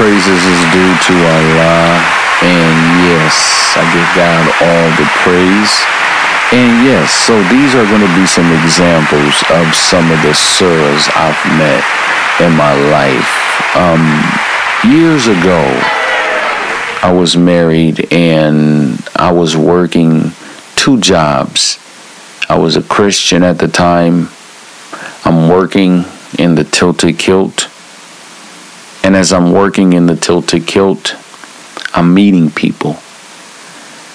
Praises is due to Allah. And yes, I give God all the praise. And yes, so these are going to be some examples of some of the surahs I've met in my life. Um, years ago, I was married and I was working two jobs. I was a Christian at the time. I'm working in the tilted kilt and as I'm working in the tilted kilt, I'm meeting people.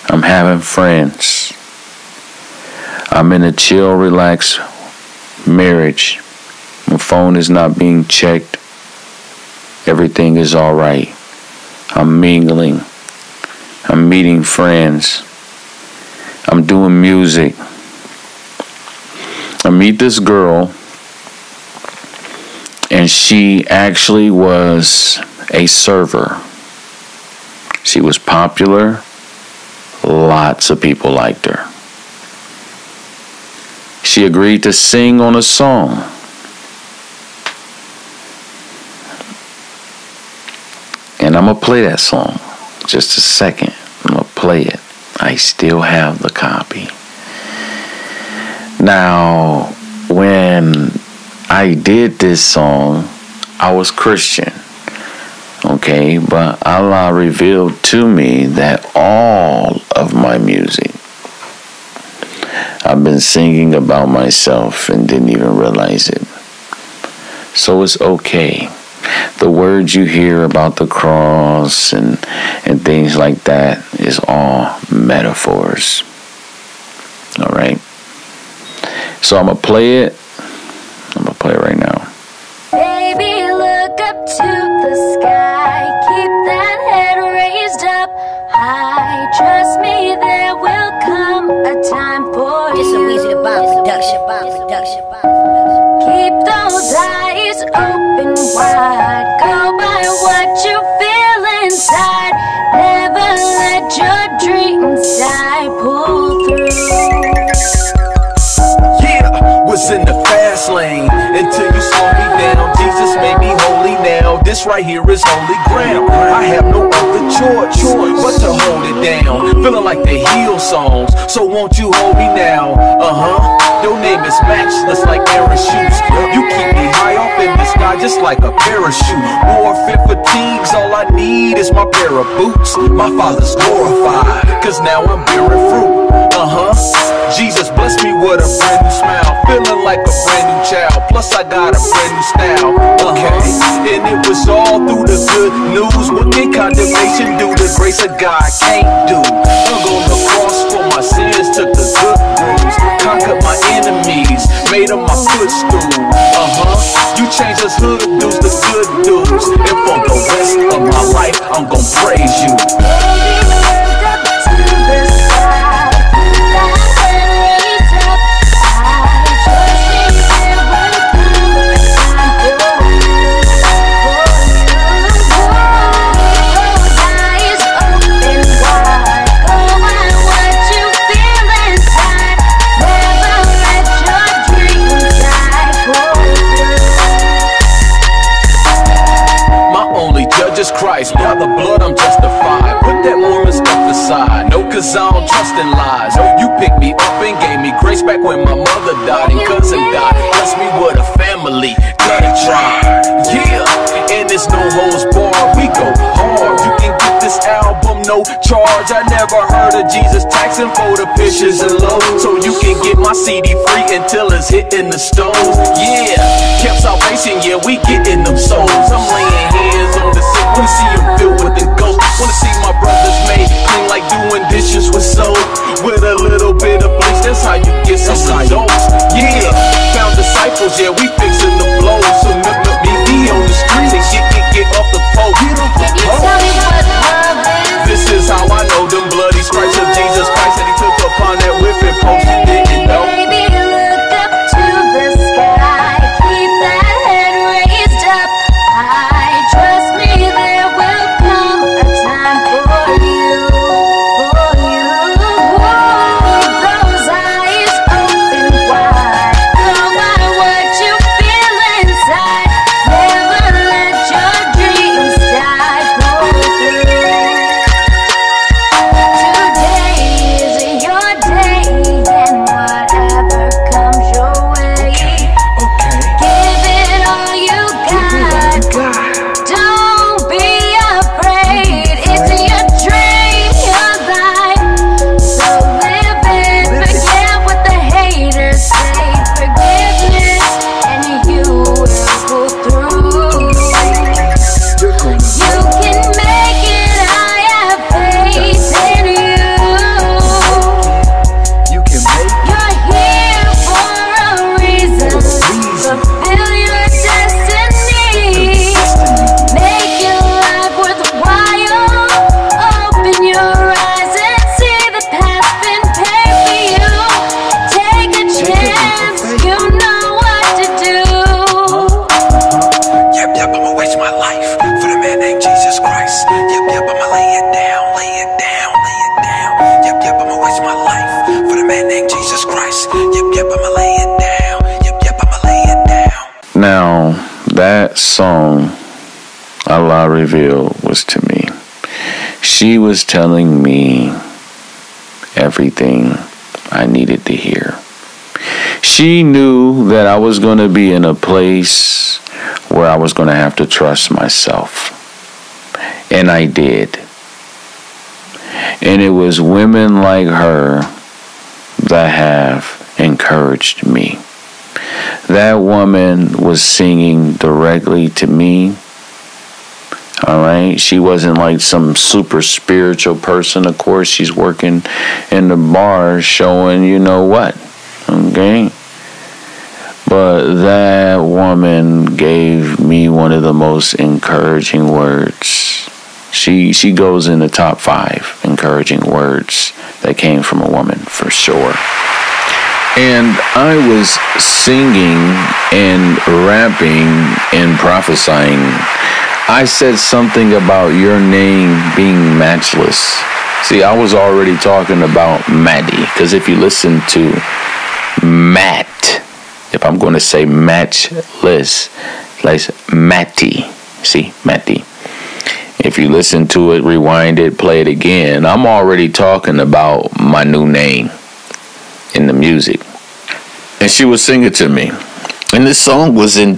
I'm having friends. I'm in a chill, relaxed marriage. My phone is not being checked. Everything is all right. I'm mingling. I'm meeting friends. I'm doing music. I meet this girl and she actually was a server. She was popular. Lots of people liked her. She agreed to sing on a song. And I'm going to play that song. Just a second. I'm going to play it. I still have the copy. Now, when I did this song, I was Christian. Okay, but Allah revealed to me that all of my music, I've been singing about myself and didn't even realize it. So it's okay. The words you hear about the cross and, and things like that is all metaphors. All right. So I'm going to play it play it right now. Baby, look up to the sky. Keep that head raised up high. Trust me, there will come a time for This you. a Weezy the Bomb production, Bomb production, Keep those eyes open wide. Go by what you feel inside. Never let your dreams die. Pull through. Yeah, was in the fast lane until you slow me down. Jesus made me holy now. This right here is holy ground. I have no other choice but to hold it down. Feeling like the heal songs, so won't you hold me now? Uh huh. Your name is matchless like shoots. You keep me high off in the sky just like a parachute. Warfare fatigues, all I need is my pair of boots. My father's glorified, cause now I'm bearing fruit. Uh huh. Jesus bless me with a brand new smile. Feeling like a brand new child. Plus, I got a brand new style. Uh-huh. And it was all through the good news. What can condemnation do? The grace of God can't do. Hung on the cross for my sins. Took the good bruise. Conquered my enemies. Made them my footstool. Uh-huh. You change us hood dudes to good dudes. And for the rest of my life, I'm gonna praise you. The blood, I'm justified. Put that Mormon stuff aside. No, cause I don't trust in lies. You picked me up and gave me grace back when my mother died and cousin died. Bless me with a family. Gotta try. Yeah, and it's no holds barred. We go hard. You can this album, no charge. I never heard of Jesus taxing for the pictures and low. So you can get my CD free until it's hitting the stores. Yeah, kept salvation. Yeah, we getting them souls. I'm laying hands on the sick. Wanna see them filled with the ghost. Wanna see my brothers made clean like doing dishes with soap. With a little bit of bleach, that's how you get some results. Yeah, found disciples, yeah, we fixing the blows. So m- m- meet me on the streets and get, get, off the pole. Get off the Can you tell me what love is? This is how I know them She was telling me everything I needed to hear. She knew that I was going to be in a place where I was going to have to trust myself. And I did. And it was women like her that have encouraged me. That woman was singing directly to me. All right. She wasn't like some super spiritual person. Of course, she's working in the bar showing you know what. Okay. But that woman gave me one of the most encouraging words. She she goes in the top five encouraging words that came from a woman for sure. And I was singing and rapping and prophesying. I said something about your name being matchless. See, I was already talking about Maddie, because if you listen to Matt, if I'm going to say matchless, like Matty. See, Matty. If you listen to it, rewind it, play it again, I'm already talking about my new name in the music. And she was singing to me. And this song was in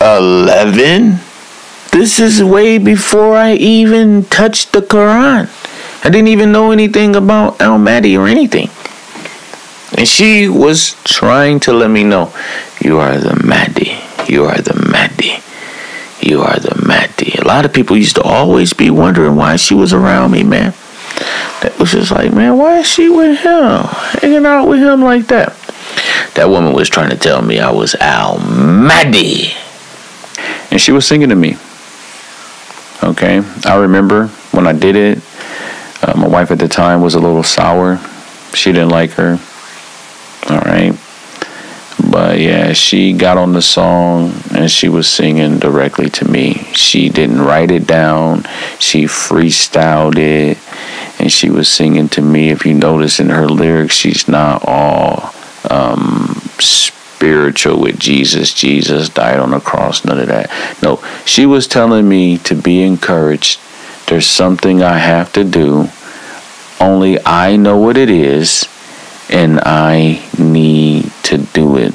2011. This is way before I even touched the Quran. I didn't even know anything about Al Mahdi or anything. And she was trying to let me know, you are the Mahdi. You are the Mahdi. You are the Mahdi. A lot of people used to always be wondering why she was around me, man. That was just like, man, why is she with him? Hanging out with him like that. That woman was trying to tell me I was Al Mahdi. And she was singing to me. Okay. I remember when I did it, uh, my wife at the time was a little sour. She didn't like her. All right. But yeah, she got on the song and she was singing directly to me. She didn't write it down, she freestyled it and she was singing to me. If you notice in her lyrics, she's not all um, spiritual with Jesus. Jesus died on the cross, none of that. No, she was telling me to be encouraged. There's something I have to do. Only I know what it is, and I need to do it.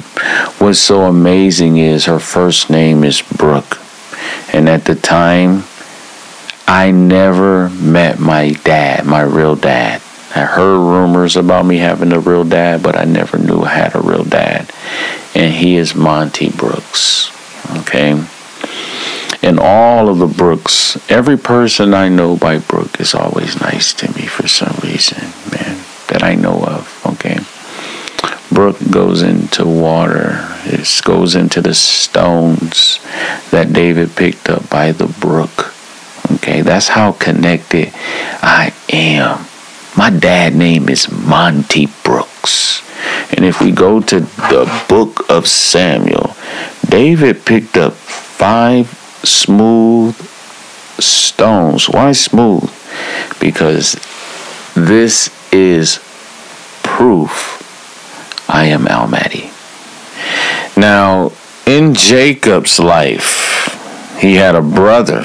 What's so amazing is her first name is Brooke. And at the time, I never met my dad, my real dad. I heard rumors about me having a real dad, but I never knew I had a real dad. And he is Monty Brooks. Okay? And all of the Brooks, every person I know by Brooke is always nice to me for some reason, man, that I know of. Okay? Brook goes into water. It goes into the stones that David picked up by the brook. Okay, that's how connected I am. My dad name is Monty Brooks. And if we go to the book of Samuel, David picked up five smooth stones. Why smooth? Because this is proof I am Al Mahdi. Now, in Jacob's life, he had a brother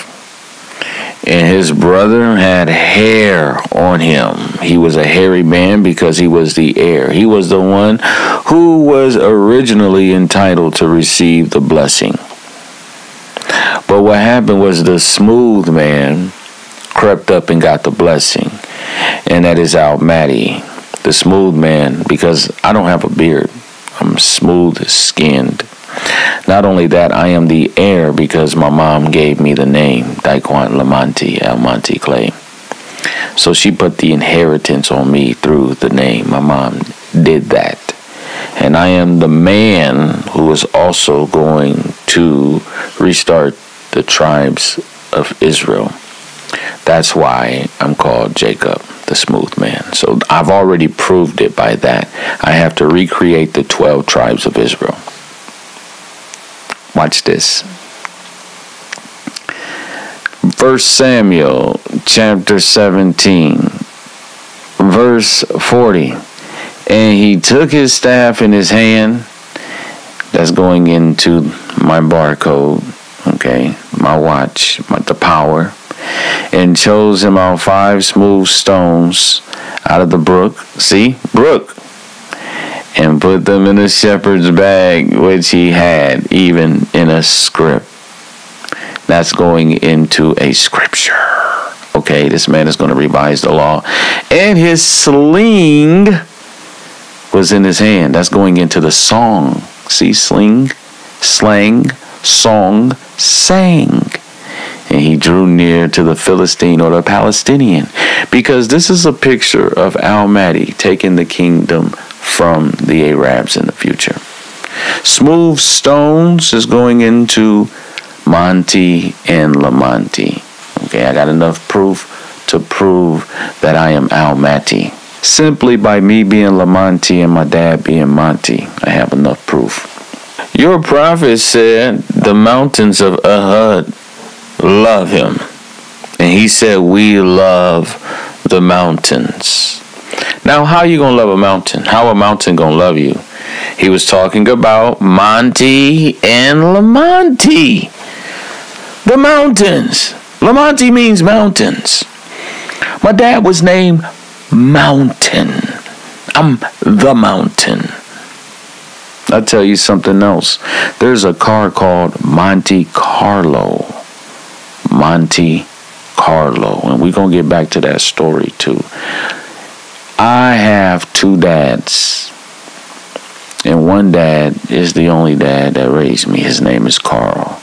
and his brother had hair on him. He was a hairy man because he was the heir. He was the one who was originally entitled to receive the blessing. But what happened was the smooth man crept up and got the blessing, and that is Al Mahdi, the smooth man, because I don't have a beard. I'm smooth skinned. Not only that, I am the heir because my mom gave me the name Daquan Lamonte Almonte Clay. So she put the inheritance on me through the name. My mom did that. And I am the man who is also going to restart the tribes of Israel. That's why I'm called Jacob, the smooth man. So I've already proved it by that. I have to recreate the 12 tribes of Israel. Watch this. First Samuel chapter 17, verse 40. And he took his staff in his hand, that's going into my barcode, okay, my watch, my, the power, and chose him out five smooth stones out of the brook. See, brook. And put them in a shepherd's bag, which he had, even in a script. That's going into a scripture. Okay, this man is going to revise the law. And his sling was in his hand. That's going into the song. See, sling, slang, song, sang. And he drew near to the Philistine or the Palestinian. Because this is a picture of Almighty taking the kingdom from the Arabs in the future. Smooth Stones is going into Monty and Lamonte. Okay, I got enough proof to prove that I am Al Mahdi. Simply by me being Lamonte and my dad being Monty, I have enough proof. Your prophet said the mountains of Uhud love him. And he said, We love the mountains. Now, how you gonna love a mountain? How a mountain gonna love you? He was talking about Monty and Lamonte. The mountains. Lamonte means mountains. My dad was named Mountain. I'm the mountain. I'll tell you something else. There's a car called Monte Carlo. Monte Carlo. And we're going to get back to that story too. I have two dads. And one dad is the only dad that raised me. His name is Carl.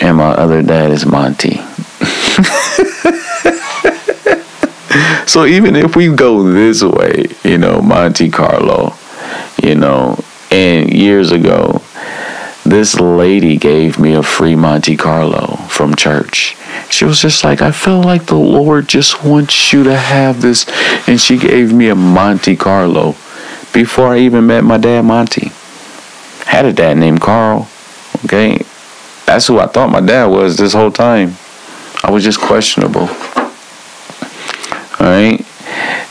And my other dad is Monty. so even if we go this way, you know, Monte Carlo, you know, and years ago, this lady gave me a free Monte Carlo from church. She was just like, I feel like the Lord just wants you to have this. And she gave me a Monte Carlo before I even met my dad, Monty. Had a dad named Carl. Okay. That's who I thought my dad was this whole time. I was just questionable. All right.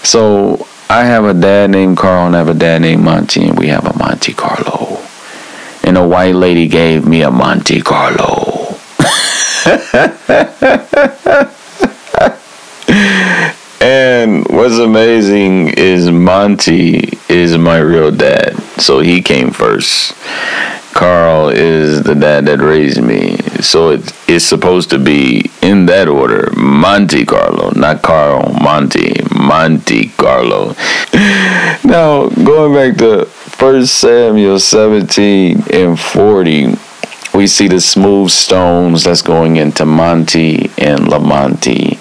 So I have a dad named Carl and I have a dad named Monty, and we have a Monte Carlo. And a white lady gave me a Monte Carlo. and what's amazing is Monty is my real dad. So he came first. Carl is the dad that raised me. So it, it's supposed to be in that order Monte Carlo, not Carl, Monte, Monte Carlo. now, going back to 1 Samuel 17 and 40, we see the smooth stones that's going into Monte and Lamonte.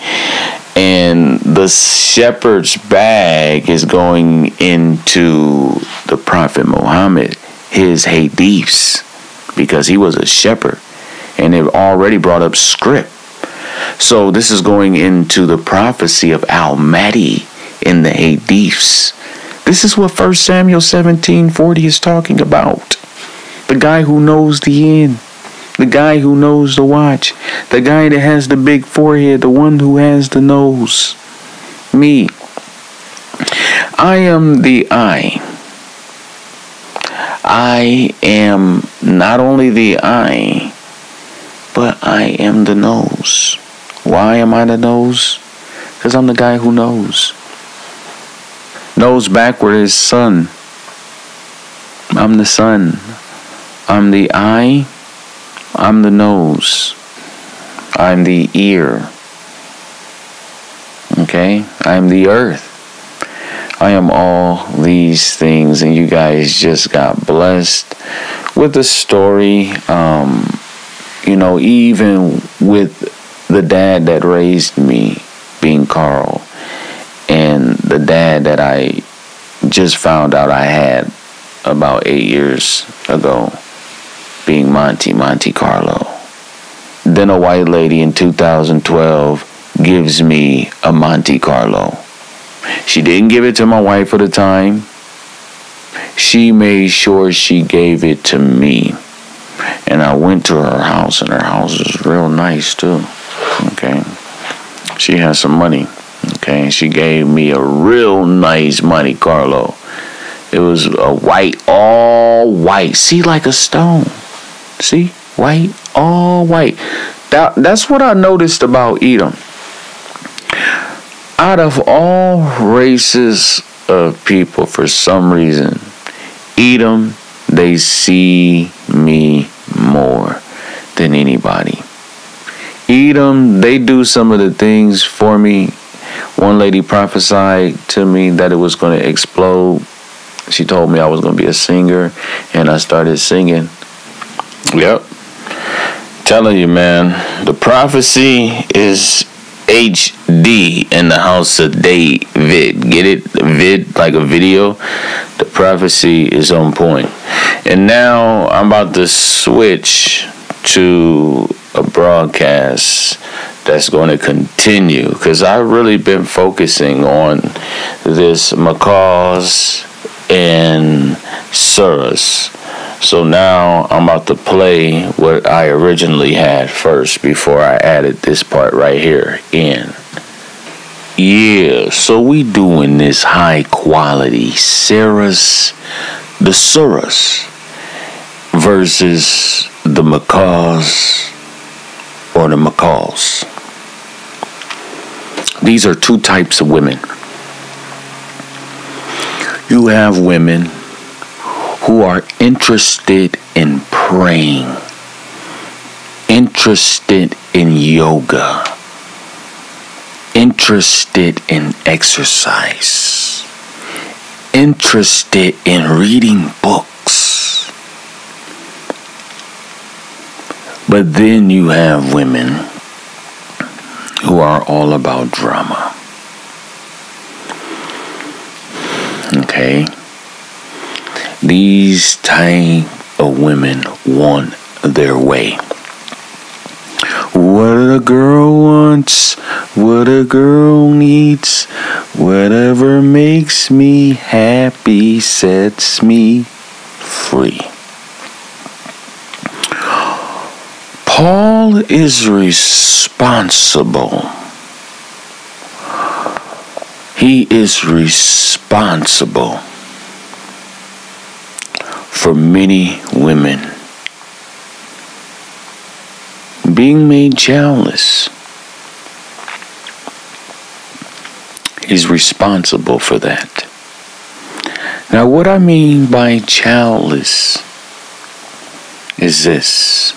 And the shepherd's bag is going into the Prophet Muhammad, his hadiths, because he was a shepherd. And they've already brought up script. So this is going into the prophecy of Al Mahdi in the hadiths. This is what 1 Samuel 17 40 is talking about. The guy who knows the end. The guy who knows the watch. The guy that has the big forehead. The one who has the nose. Me. I am the eye. I am not only the eye, but I am the nose. Why am I the nose? Because I'm the guy who knows. Nose backward is sun. I'm the sun. I'm the eye. I'm the nose. I'm the ear. Okay? I'm the earth. I am all these things, and you guys just got blessed with the story. Um, you know, even with the dad that raised me being Carl, and the dad that I just found out I had about eight years ago being Monty, Monte Carlo. Then a white lady in 2012 gives me a Monte Carlo. She didn't give it to my wife at the time. She made sure she gave it to me. And I went to her house, and her house is real nice too. Okay. She has some money. Okay. She gave me a real nice Monte Carlo. It was a white, all white. See, like a stone. See, white, all white. That, that's what I noticed about Edom. Out of all races of people, for some reason, Edom, they see me more than anybody. Edom, they do some of the things for me. One lady prophesied to me that it was going to explode. She told me I was going to be a singer, and I started singing. Yep. Telling you, man, the prophecy is HD in the house of David. Get it? Vid, like a video. The prophecy is on point. And now I'm about to switch to a broadcast that's going to continue because I've really been focusing on this macaws and surahs. So now I'm about to play what I originally had first before I added this part right here in. Yeah, so we doing this high quality Sarah's the surahs versus the macaws or the macaws. These are two types of women. You have women who are interested in praying, interested in yoga, interested in exercise, interested in reading books. But then you have women who are all about drama. Okay? These type of women want their way. What a girl wants, what a girl needs, whatever makes me happy sets me free. Paul is responsible. He is responsible for many women being made childless. is responsible for that. Now, what I mean by childless is this.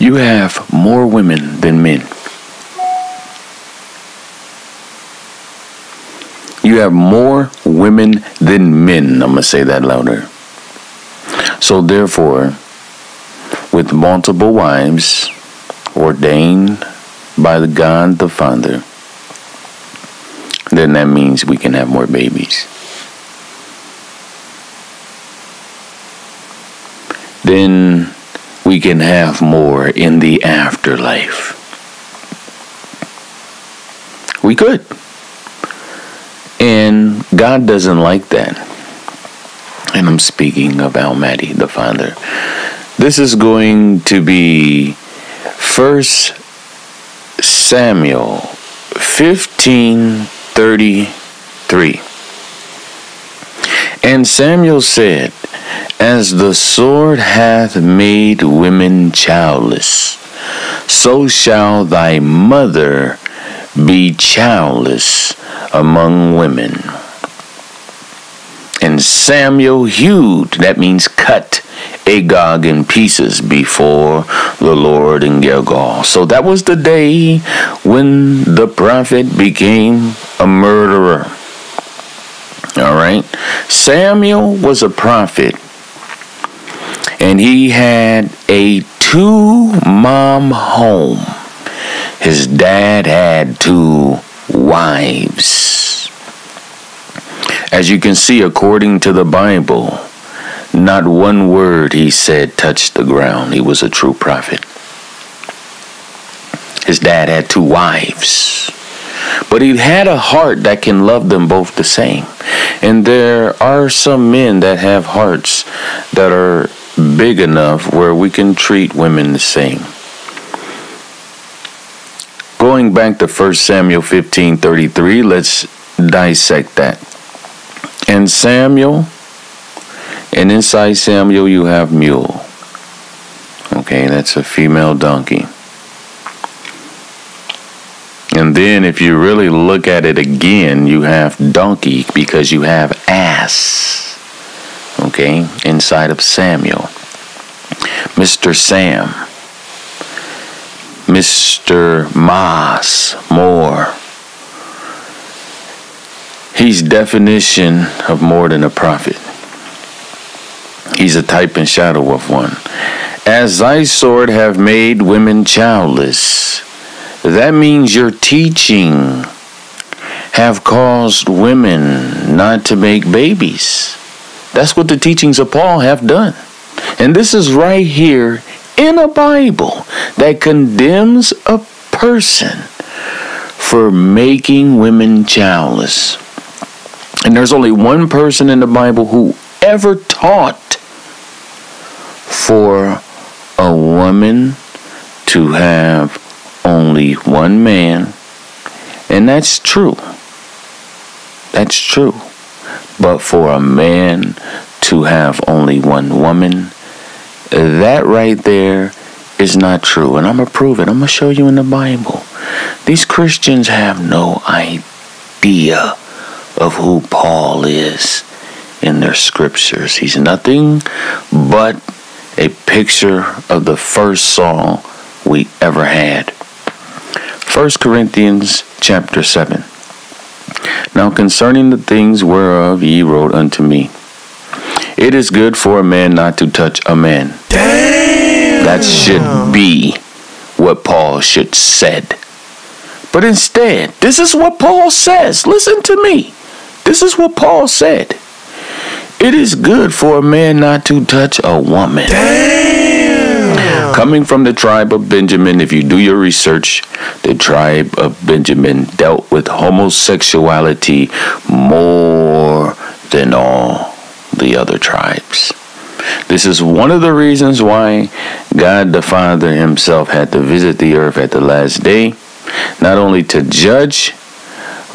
You have more women than men. You have more women than men. I'm going to say that louder. So, therefore, with multiple wives ordained by the God the Father, then that means we can have more babies. Then we can have more in the afterlife. We could. And God doesn't like that. And I'm speaking of Almighty, the Father. This is going to be First Samuel 1533. And Samuel said, As the sword hath made women childless, so shall thy mother be childless among women. And Samuel hewed, that means cut, Agag in pieces before the Lord in Gilgal. So that was the day when the prophet became a murderer. All right. Samuel was a prophet, and he had a two mom home. His dad had two wives. As you can see, according to the Bible, not one word he said touched the ground. He was a true prophet. His dad had two wives. But he had a heart that can love them both the same. And there are some men that have hearts that are big enough where we can treat women the same. Going back to 1 Samuel 15:33, let's dissect that. And Samuel, and inside Samuel you have mule. Okay, that's a female donkey. And then if you really look at it again, you have donkey because you have ass. Okay, inside of Samuel. Mr. Sam. Mr. Mas Moore. He's definition of more than a prophet. He's a type and shadow of one. As thy sword have made women childless, that means your teaching have caused women not to make babies. That's what the teachings of Paul have done. And this is right here in a Bible that condemns a person for making women childless. And there's only one person in the Bible who ever taught for a woman to have only one man. And that's true. That's true. But for a man to have only one woman, that right there is not true. And I'm going to prove it. I'm going to show you in the Bible. These Christians have no idea of who Paul is in their scriptures. He's nothing but a picture of the first Saul we ever had. 1 Corinthians chapter 7. Now concerning the things whereof ye wrote unto me, it is good for a man not to touch a man. Damn. That should be what Paul should said. But instead, this is what Paul says. Listen to me. This is what Paul said. It is good for a man not to touch a woman. Damn. Coming from the tribe of Benjamin, if you do your research, the tribe of Benjamin dealt with homosexuality more than all the other tribes. This is one of the reasons why God the Father Himself had to visit the earth at the last day, not only to judge,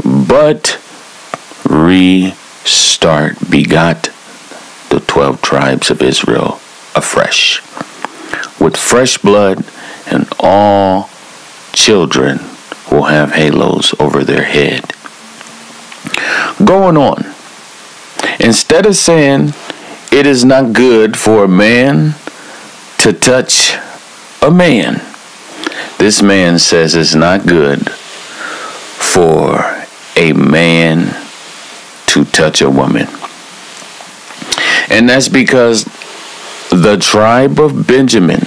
but restart, begot the 12 tribes of Israel afresh. With fresh blood, and all children will have halos over their head. Going on. Instead of saying it is not good for a man to touch a man, this man says it's not good for a man to touch a woman. And that's because the tribe of Benjamin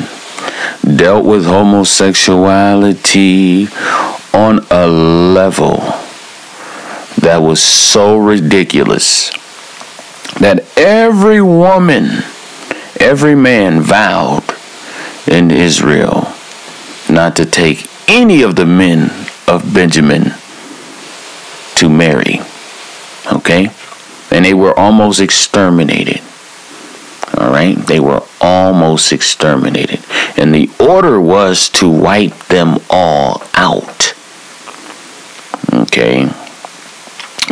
dealt with homosexuality on a level that was so ridiculous that every woman, every man vowed in Israel not to take any of the men of Benjamin to marry. Okay? And they were almost exterminated. All right? They were almost exterminated. And the order was to wipe them all out. Okay?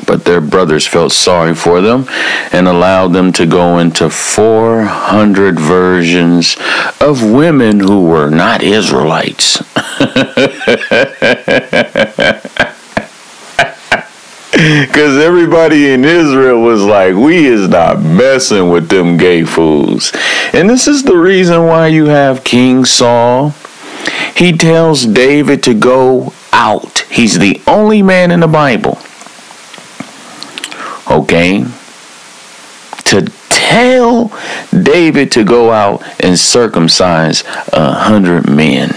But their brothers felt sorry for them and allowed them to go into 400 versions of women who were not Israelites. Because everybody in Israel was like, we is not messing with them gay fools. And this is the reason why you have King Saul. He tells David to go out. He's the only man in the Bible. Okay? To tell David to go out and circumcise a hundred men.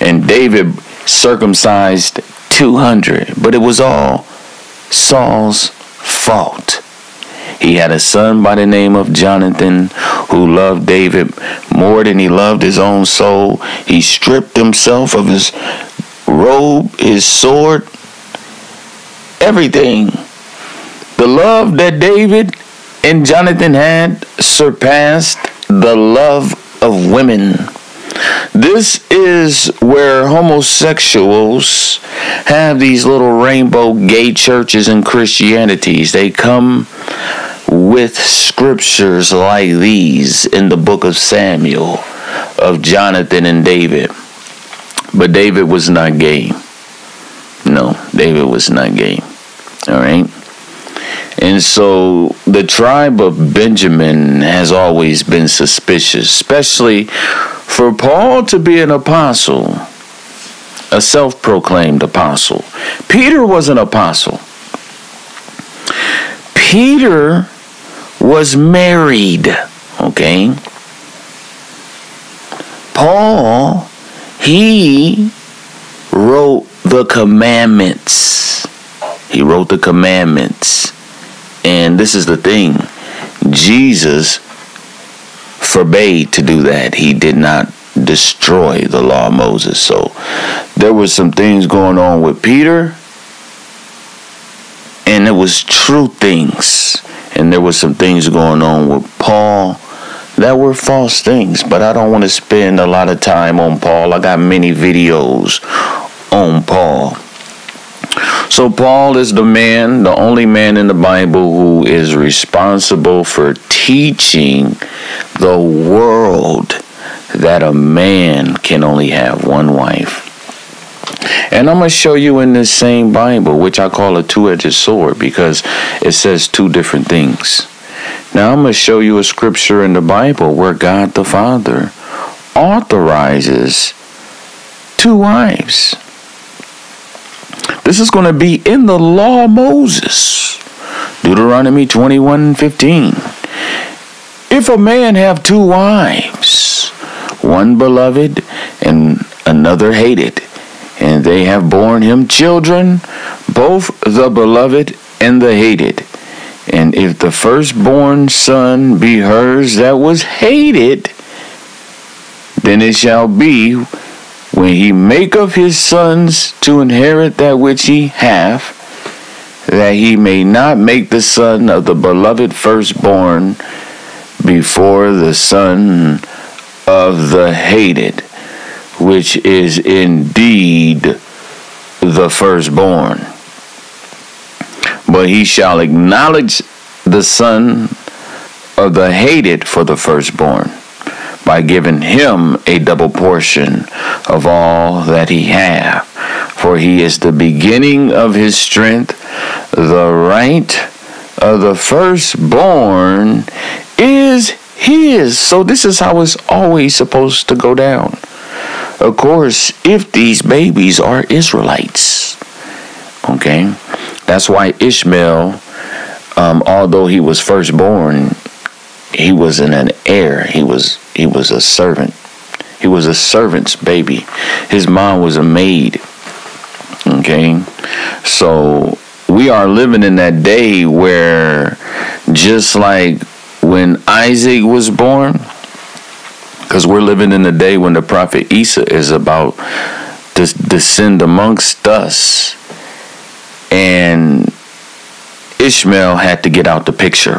And David circumcised 200, but it was all Saul's fault. He had a son by the name of Jonathan who loved David more than he loved his own soul. He stripped himself of his robe, his sword, everything. The love that David and Jonathan had surpassed the love of women. This is where homosexuals have these little rainbow gay churches and Christianities. They come with scriptures like these in the book of Samuel of Jonathan and David. But David was not gay. No, David was not gay. All right. And so the tribe of Benjamin has always been suspicious, especially for Paul to be an apostle, a self proclaimed apostle. Peter was an apostle. Peter was married, okay? Paul, he wrote the commandments. He wrote the commandments. And this is the thing Jesus forbade to do that. He did not destroy the law of Moses. So there was some things going on with Peter, and it was true things. And there was some things going on with Paul that were false things. But I don't want to spend a lot of time on Paul. I got many videos on Paul. So, Paul is the man, the only man in the Bible who is responsible for teaching the world that a man can only have one wife. And I'm going to show you in this same Bible, which I call a two edged sword because it says two different things. Now, I'm going to show you a scripture in the Bible where God the Father authorizes two wives. This is going to be in the law of Moses. Deuteronomy 21 15. If a man have two wives, one beloved and another hated, and they have borne him children, both the beloved and the hated. And if the firstborn son be hers that was hated, then it shall be when he make of his sons to inherit that which he hath, that he may not make the son of the beloved firstborn before the son of the hated, which is indeed the firstborn. But he shall acknowledge the son of the hated for the firstborn by giving him a double portion of all that he hath. For he is the beginning of his strength, the right of the firstborn is his. So this is how it's always supposed to go down. Of course, if these babies are Israelites. Okay? That's why Ishmael, um, although he was firstborn, he wasn't an heir. He was he was a servant. He was a servant's baby. His mom was a maid. Okay? So we are living in that day where just like when Isaac was born, because we're living in the day when the prophet Isa is about to descend amongst us. And Ishmael had to get out the picture.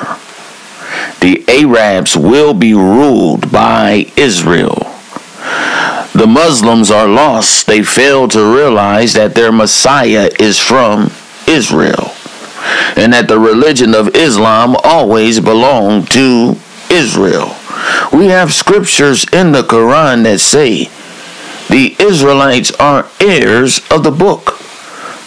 The Arabs will be ruled by Israel. The Muslims are lost. They fail to realize that their Messiah is from Israel and that the religion of Islam always belonged to Israel. We have scriptures in the Quran that say the Israelites are heirs of the book.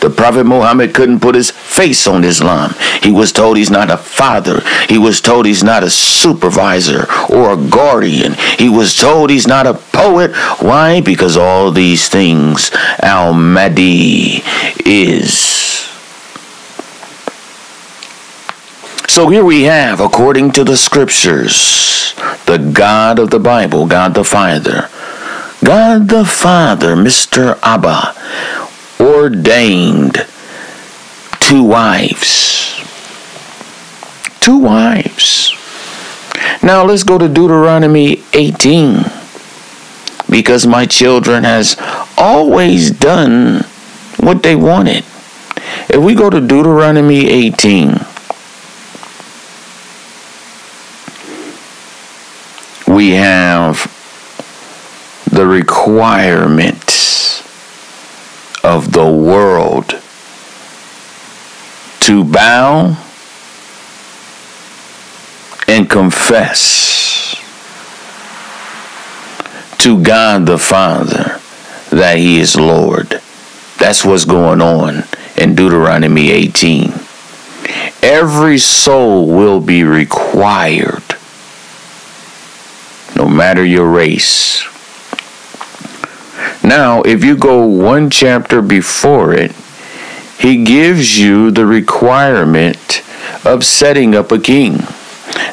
The Prophet Muhammad couldn't put his face on Islam. He was told he's not a father. He was told he's not a supervisor or a guardian. He was told he's not a poet. Why? Because all these things Al Mahdi is. So here we have, according to the scriptures, the God of the Bible, God the Father. God the Father, Mr. Abba, ordained two wives. Two wives. Now let's go to Deuteronomy 18. Because my children has always done what they wanted. If we go to Deuteronomy 18, we have the requirements of the world to bow and confess to God the Father that He is Lord. That's what's going on in Deuteronomy 18. Every soul will be required, no matter your race. Now, if you go one chapter before it, he gives you the requirement of setting up a king.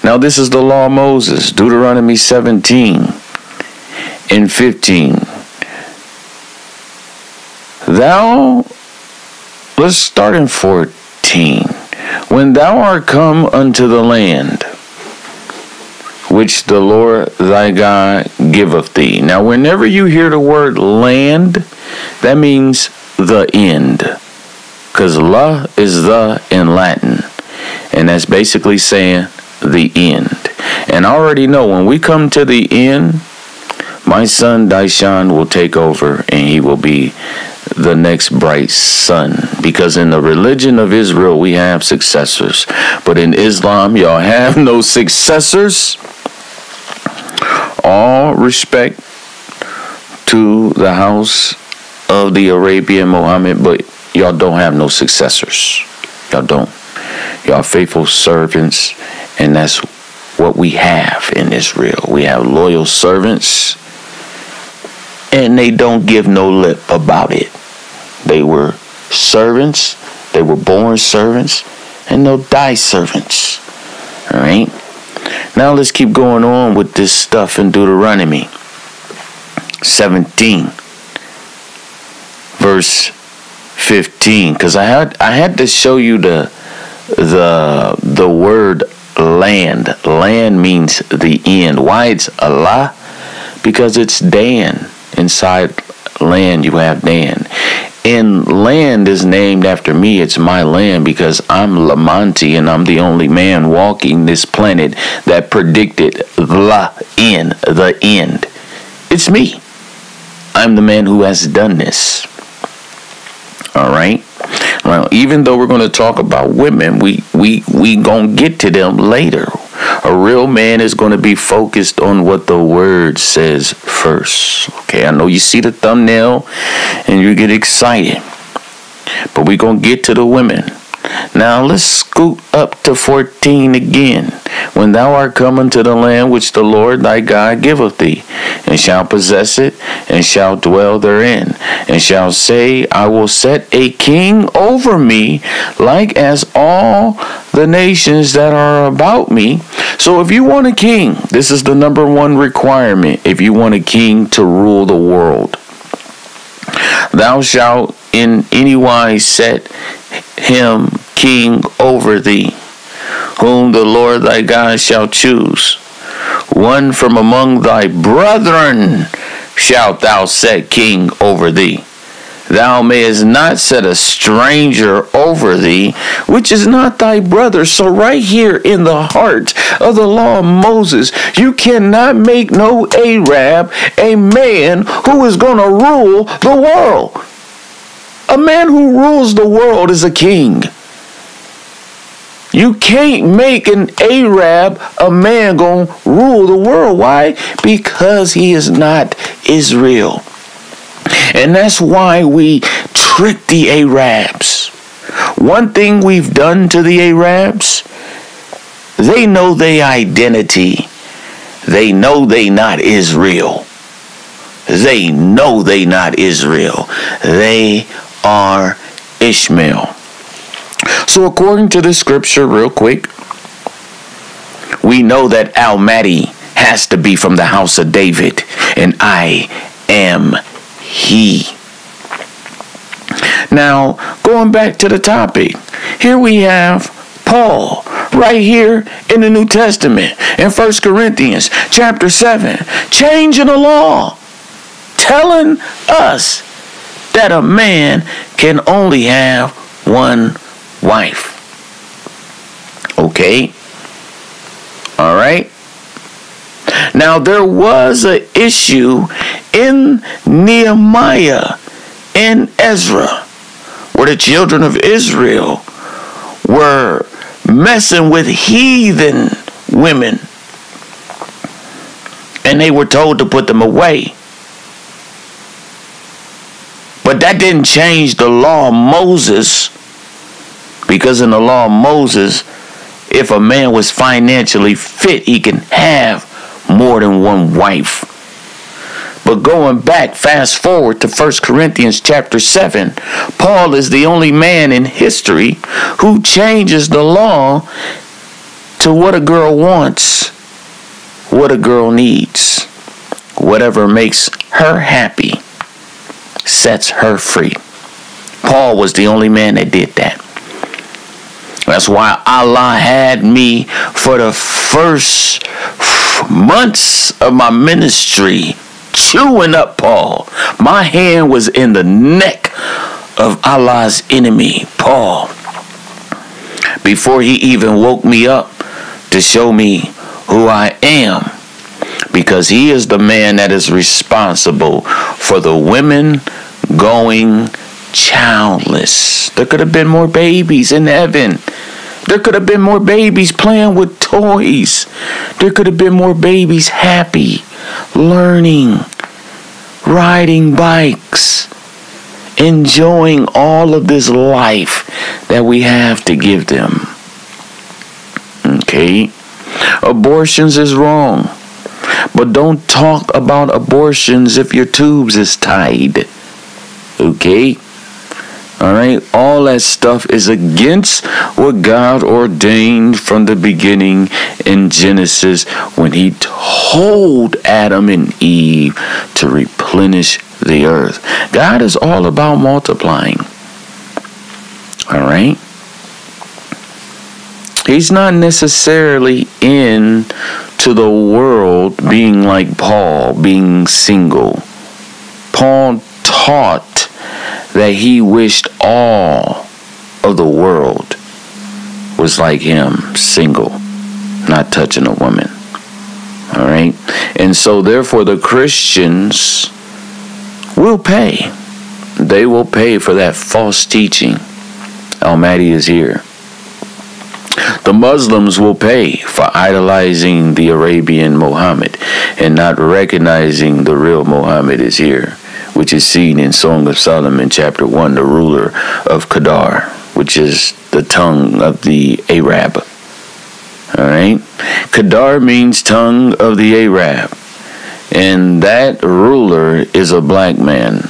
Now, this is the law of Moses, Deuteronomy 17 and 15. Thou, let's start in 14. When thou art come unto the land which the Lord thy God giveth thee. Now, whenever you hear the word land, that means the end. Because la is the in Latin. And that's basically saying the end. And I already know when we come to the end, my son Daishan will take over and he will be the next bright sun. Because in the religion of Israel, we have successors. But in Islam, y'all have no successors. All respect to the house of the Arabian Muhammad, but y'all don't have no successors. Y'all don't. Y'all faithful servants, and that's what we have in Israel. We have loyal servants, and they don't give no lip about it. They were servants, they were born servants, and they'll die servants. All right? Now let's keep going on with this stuff in Deuteronomy 17, verse 15, because I had I had to show you the the the word land. Land means the end. Why it's Allah? Because it's Dan. Inside land you have Dan. And land is named after me. It's my land because I'm Lamonte and I'm the only man walking this planet that predicted the end, the end. It's me. I'm the man who has done this. All right. Well, even though we're going to talk about women, we we we gonna get to them later. A real man is going to be focused on what the word says first. Okay, I know you see the thumbnail and you get excited, but we're going to get to the women. Now let's scoot up to 14 again. When thou art come unto the land which the Lord thy God giveth thee, and shalt possess it, and shalt dwell therein, and shalt say, I will set a king over me, like as all the nations that are about me. So if you want a king, this is the number one requirement if you want a king to rule the world. Thou shalt in any wise set him king over thee, whom the Lord thy God shall choose. One from among thy brethren shalt thou set king over thee. Thou mayest not set a stranger over thee, which is not thy brother. So, right here in the heart of the law of Moses, you cannot make no Arab a man who is going to rule the world. A man who rules the world is a king. You can't make an Arab a man going to rule the world. Why? Because he is not Israel. And that's why we trick the Arabs. One thing we've done to the Arabs, they know their identity. They know they not Israel. They know they not Israel. They are Ishmael. So according to the scripture, real quick, we know that Al Mahdi has to be from the house of David, and I am he. Now, going back to the topic, here we have Paul right here in the New Testament in 1 Corinthians chapter 7, changing the law, telling us that a man can only have one wife. Okay? All right? Now, there was an issue in Nehemiah and Ezra where the children of Israel were messing with heathen women. And they were told to put them away. But that didn't change the law of Moses. Because in the law of Moses, if a man was financially fit, he can have more than one wife. But going back, fast forward to 1 Corinthians chapter 7, Paul is the only man in history who changes the law to what a girl wants, what a girl needs, whatever makes her happy, sets her free. Paul was the only man that did that. That's why Allah had me for the first months of my ministry chewing up Paul. My hand was in the neck of Allah's enemy, Paul, before he even woke me up to show me who I am. Because he is the man that is responsible for the women going childless. There could have been more babies in heaven. There could have been more babies playing with toys. There could have been more babies happy, learning, riding bikes, enjoying all of this life that we have to give them. Okay? Abortions is wrong. But don't talk about abortions if your tubes is tied. Okay? All right, all that stuff is against what God ordained from the beginning in Genesis when He told Adam and Eve to replenish the earth. God is all about multiplying. All right? He's not necessarily in to the world being like Paul, being single. Paul taught that he wished all of the world was like him, single, not touching a woman. All right? And so, therefore, the Christians will pay. They will pay for that false teaching. Almighty is here. The Muslims will pay for idolizing the Arabian Muhammad and not recognizing the real Muhammad is here which is seen in Song of Solomon, chapter 1, the ruler of Kedar, which is the tongue of the Arab. All right? Kedar means tongue of the Arab. And that ruler is a black man.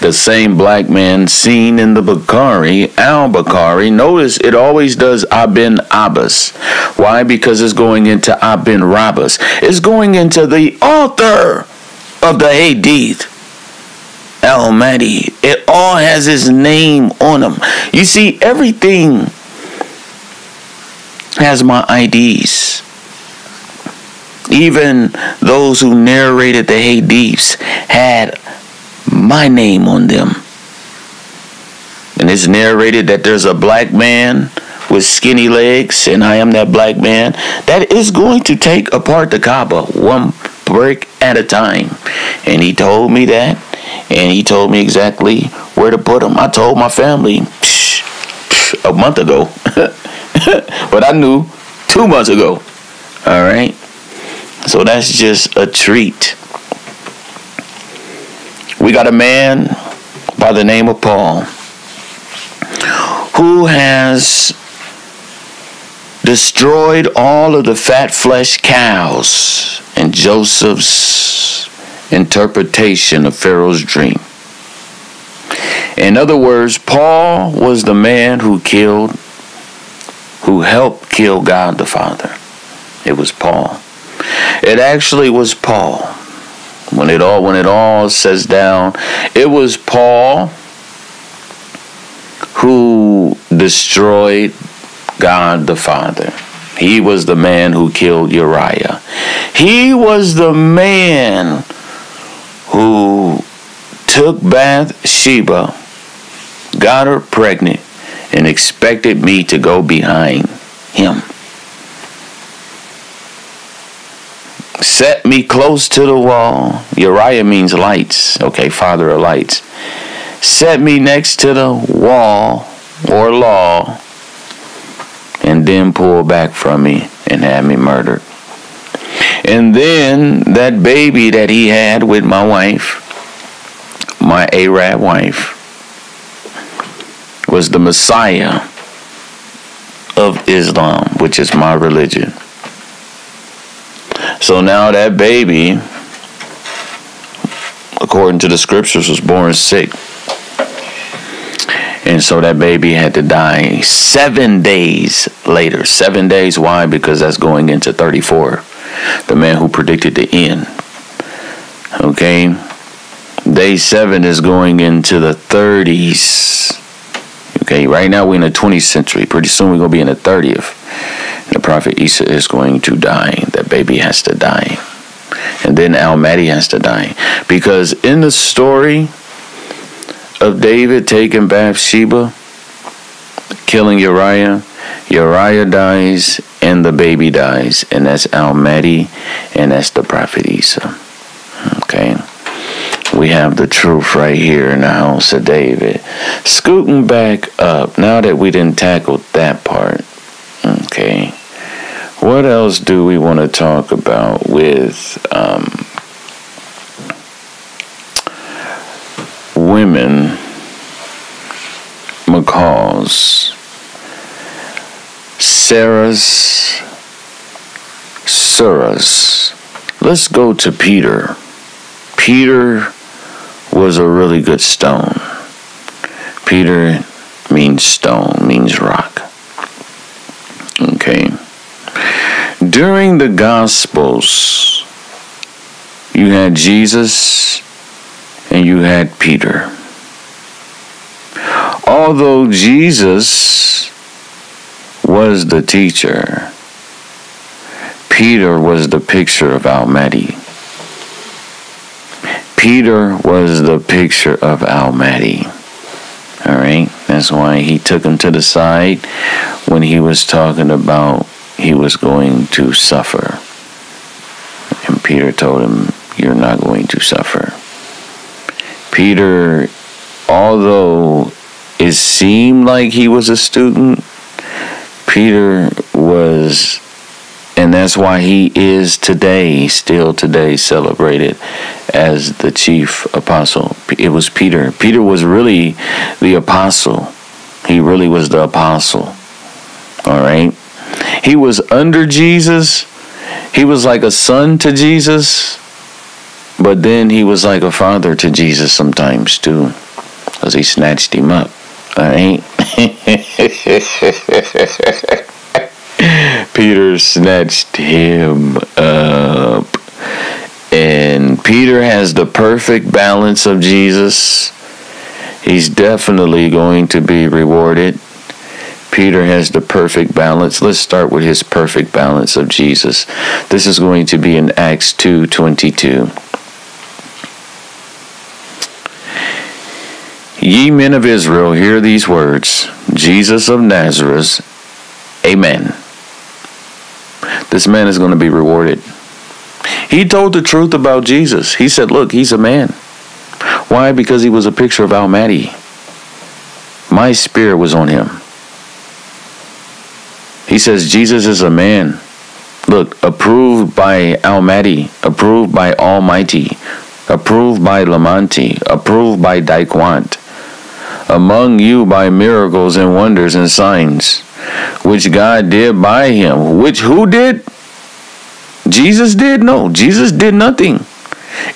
The same black man seen in the Bukhari, al Bukhari. Notice it always does Abin Abbas. Why? Because it's going into Abin Rabbas. It's going into the author of the Hadith. Almighty. It all has his name on them. You see, everything has my IDs. Even those who narrated the Hadiths had my name on them. And it's narrated that there's a black man with skinny legs, and I am that black man that is going to take apart the Kaaba one brick at a time. And he told me that, and he told me exactly where to put them. I told my family psh, psh, a month ago, but I knew two months ago. All right. So that's just a treat. We got a man by the name of Paul who has destroyed all of the fat flesh cows in Joseph's interpretation of Pharaoh's dream. In other words, Paul was the man who killed, who helped kill God the Father. It was Paul. It actually was Paul. When it all when it all says down, it was Paul who destroyed God the Father. He was the man who killed Uriah. He was the man who took Bathsheba, got her pregnant, and expected me to go behind him. Set me close to the wall. Uriah means lights. Okay, father of lights. Set me next to the wall or law and then pull back from me and have me murdered. And then that baby that he had with my wife, my Arab wife, was the Messiah of Islam, which is my religion. So now that baby, according to the scriptures, was born sick. And so that baby had to die seven days later. Seven days. Why? Because that's going into 34. The man who predicted the end. Okay. Day seven is going into the 30s. Okay. Right now we're in the 20th century. Pretty soon we're going to be in the 30th. The prophet Isa is going to die. That baby has to die. And then Al Mahdi has to die. Because in the story, of David taking Bathsheba, killing Uriah. Uriah dies and the baby dies, and that's Al Mahdi, and that's the Prophet Isa. Okay. We have the truth right here in the house of David. Scooting back up, now that we didn't tackle that part, okay. What else do we want to talk about with um, women McCaws, Sarah's, Surahs. Let's go to Peter. Peter was a really good stone. Peter means stone, means rock. Okay. During the Gospels, you had Jesus and you had Peter. Although Jesus was the teacher, Peter was the picture of Al Mahdi. Peter was the picture of Al Mahdi. All right, that's why he took him to the side when he was talking about he was going to suffer. And Peter told him, You're not going to suffer. Peter, although it seemed like he was a student, Peter was, and that's why he is today, still today, celebrated as the chief apostle. It was Peter. Peter was really the apostle. He really was the apostle. All right. He was under Jesus. He was like a son to Jesus. But then he was like a father to Jesus sometimes too. Because he snatched him up. All right. Peter snatched him up. And Peter has the perfect balance of Jesus. He's definitely going to be rewarded. Peter has the perfect balance. Let's start with his perfect balance of Jesus. This is going to be in Acts 2:22. Ye men of Israel, hear these words Jesus of Nazareth, Amen. This man is going to be rewarded. He told the truth about Jesus. He said, Look, he's a man. Why? Because he was a picture of Al Mahdi. My spirit was on him. He says, Jesus is a man. Look, approved by Al Mahdi, approved by Almighty, approved by Lamonte, approved by Dyquant among you by miracles and wonders and signs, which God did by him. Which who did? Jesus did? No, Jesus did nothing.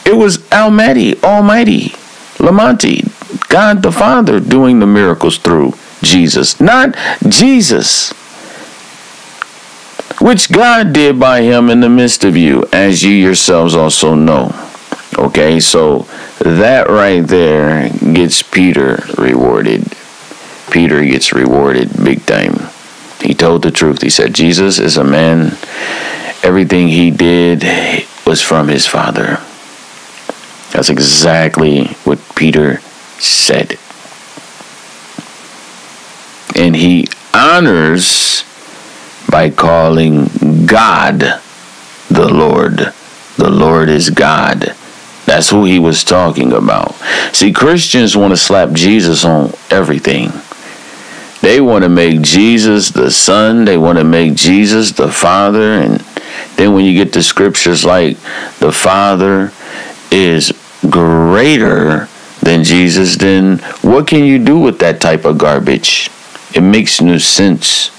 It was Almighty, Almighty, Lamonte, God the Father doing the miracles through Jesus, not Jesus. Which God did by him in the midst of you, as you yourselves also know. Okay, so that right there gets Peter rewarded. Peter gets rewarded big time. He told the truth. He said, Jesus is a man. Everything he did was from his Father. That's exactly what Peter said. And he honors by calling God the Lord The Lord is God. That's who he was talking about. See, Christians want to slap Jesus on everything. They want to make Jesus the Son, they want to make Jesus the Father, and then when you get to scriptures like the Father is greater than Jesus, then what can you do with that type of garbage? It makes no sense.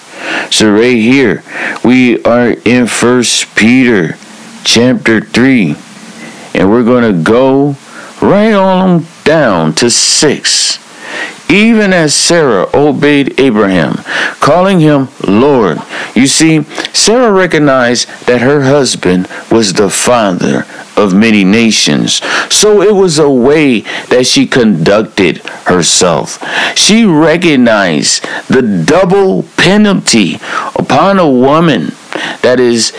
So right here, we are in First Peter chapter 3, and we're going to go right on down to 6. Even as Sarah obeyed Abraham, calling him Lord. You see, Sarah recognized that her husband was the father of many nations. So it was a way that she conducted herself. She recognized the double penalty upon a woman that is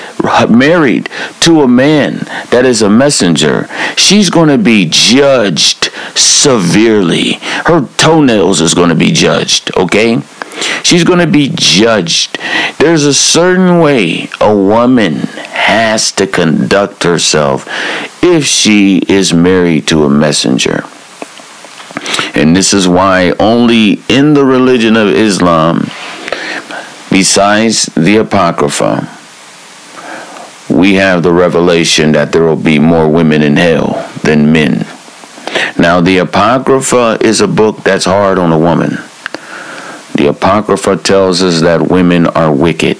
married to a man that is a messenger. She's going to be judged severely. Her toenails is going to be judged, okay? She's going to be judged. There's a certain way a woman has to conduct herself if she is married to a messenger. And this is why only in the religion of Islam, besides the Apocrypha, we have the revelation that there will be more women in hell than men. Now, the Apocrypha is a book that's hard on a woman. The Apocrypha tells us that women are wicked.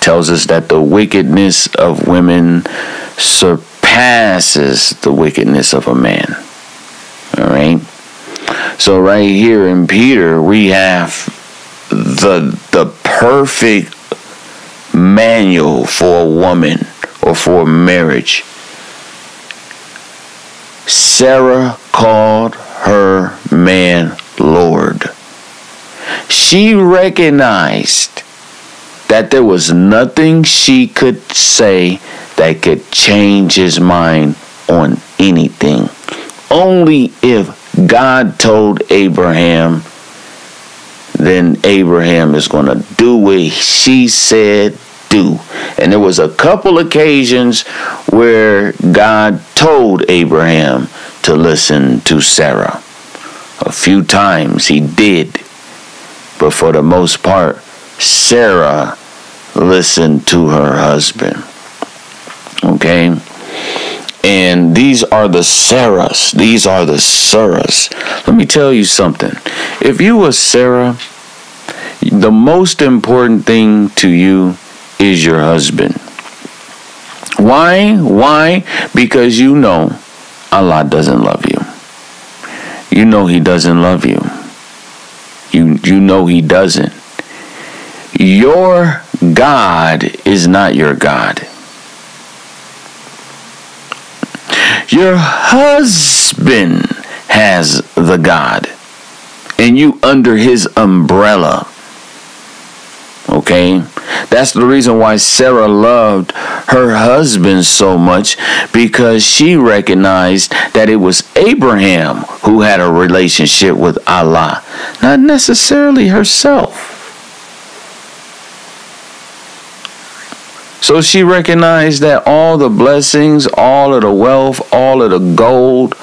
Tells us that the wickedness of women surpasses the wickedness of a man. All right? So right here in Peter, we have the the perfect manual for a woman or for a marriage. Sarah called her man Lord. She recognized that there was nothing she could say that could change his mind on anything. Only if God told Abraham, then Abraham is going to do what she said do. And there was a couple occasions where God told Abraham to listen to Sarah. A few times he did. But for the most part, Sarah listened to her husband. Okay? And these are the Sarahs. These are the Sarahs. Let me tell you something. If you were Sarah, the most important thing to you is your husband. Why? Why? Because you know Allah doesn't love you. You know He doesn't love you. You, you know He doesn't. Your God is not your God. Your husband has the God, and you under his umbrella. Okay? That's the reason why Sarah loved her husband so much because she recognized that it was Abraham who had a relationship with Allah, not necessarily herself. So she recognized that all the blessings, all of the wealth, all of the gold,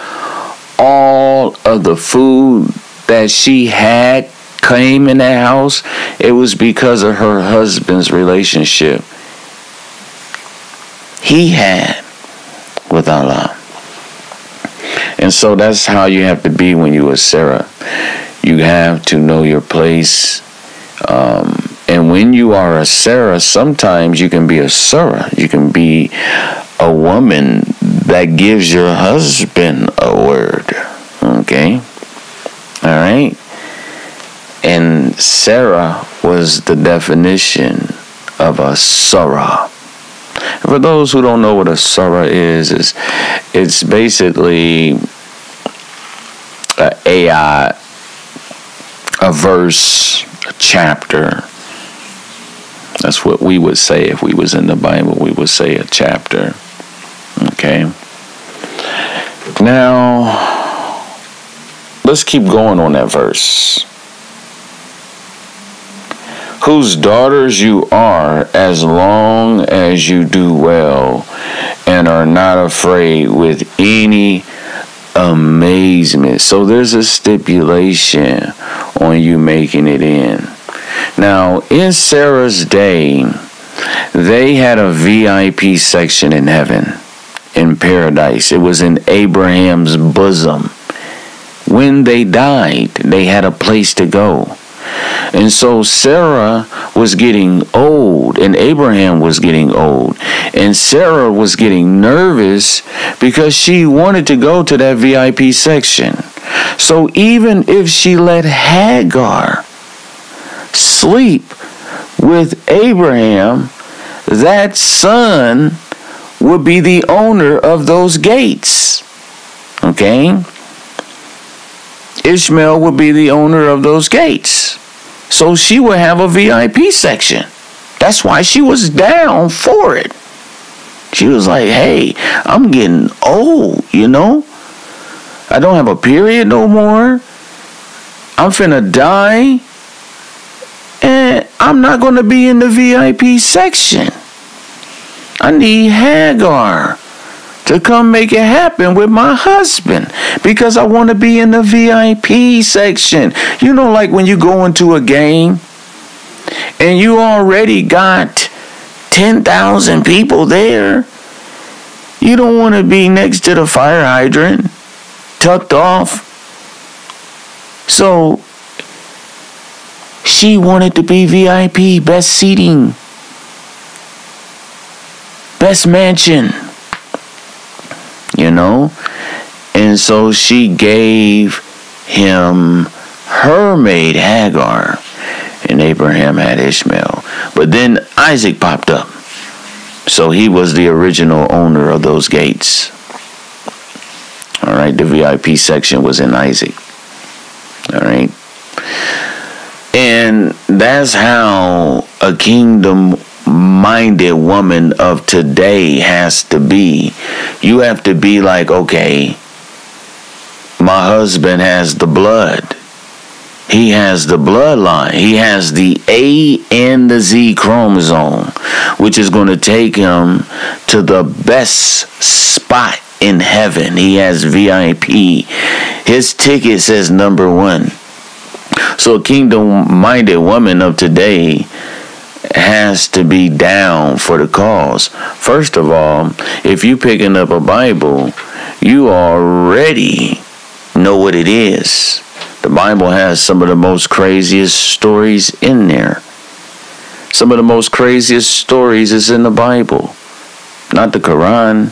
all of the food that she had came in that house, it was because of her husband's relationship he had with Allah. And so that's how you have to be when you are Sarah. You have to know your place. Um, and when you are a Sarah, sometimes you can be a Sarah. You can be a woman that gives your husband a word. Okay? All right? And Sarah was the definition of a Sarah. For those who don't know what a Sarah is, is it's basically a AI, a verse, a chapter. That's what we would say if we was in the Bible. We would say a chapter. Okay. Now, let's keep going on that verse whose daughters you are, as long as you do well and are not afraid with any amazement. So there's a stipulation on you making it in. Now, in Sarah's day, they had a VIP section in heaven, in paradise. It was in Abraham's bosom. When they died, they had a place to go. And so Sarah was getting old, and Abraham was getting old. And Sarah was getting nervous because she wanted to go to that VIP section. So even if she let Hagar sleep with Abraham, that son would be the owner of those gates. Okay? Ishmael would be the owner of those gates. So she would have a VIP section. That's why she was down for it. She was like, hey, I'm getting old, you know? I don't have a period no more. I'm finna die. I'm not gonna be in the VIP section. I need Hagar to come make it happen with my husband because I want to be in the VIP section. You know, like when you go into a game and you already got 10,000 people there, you don't want to be next to the fire hydrant, tucked off. So she wanted to be VIP, best seating, best mansion you know? And so she gave him her maid Hagar, and Abraham had Ishmael. But then Isaac popped up. So he was the original owner of those gates. All right, the VIP section was in Isaac. All right. And that's how a kingdom minded woman of today has to be. You have to be like, okay, my husband has the blood. He has the bloodline. He has the A and the Z chromosome, which is going to take him to the best spot in heaven. He has VIP. His ticket says number one. So, a kingdom minded woman of today has to be down for the cause. First of all, if you picking up a Bible, you already know what it is. The Bible has some of the most craziest stories in there. Some of the most craziest stories is in the Bible, not the Quran.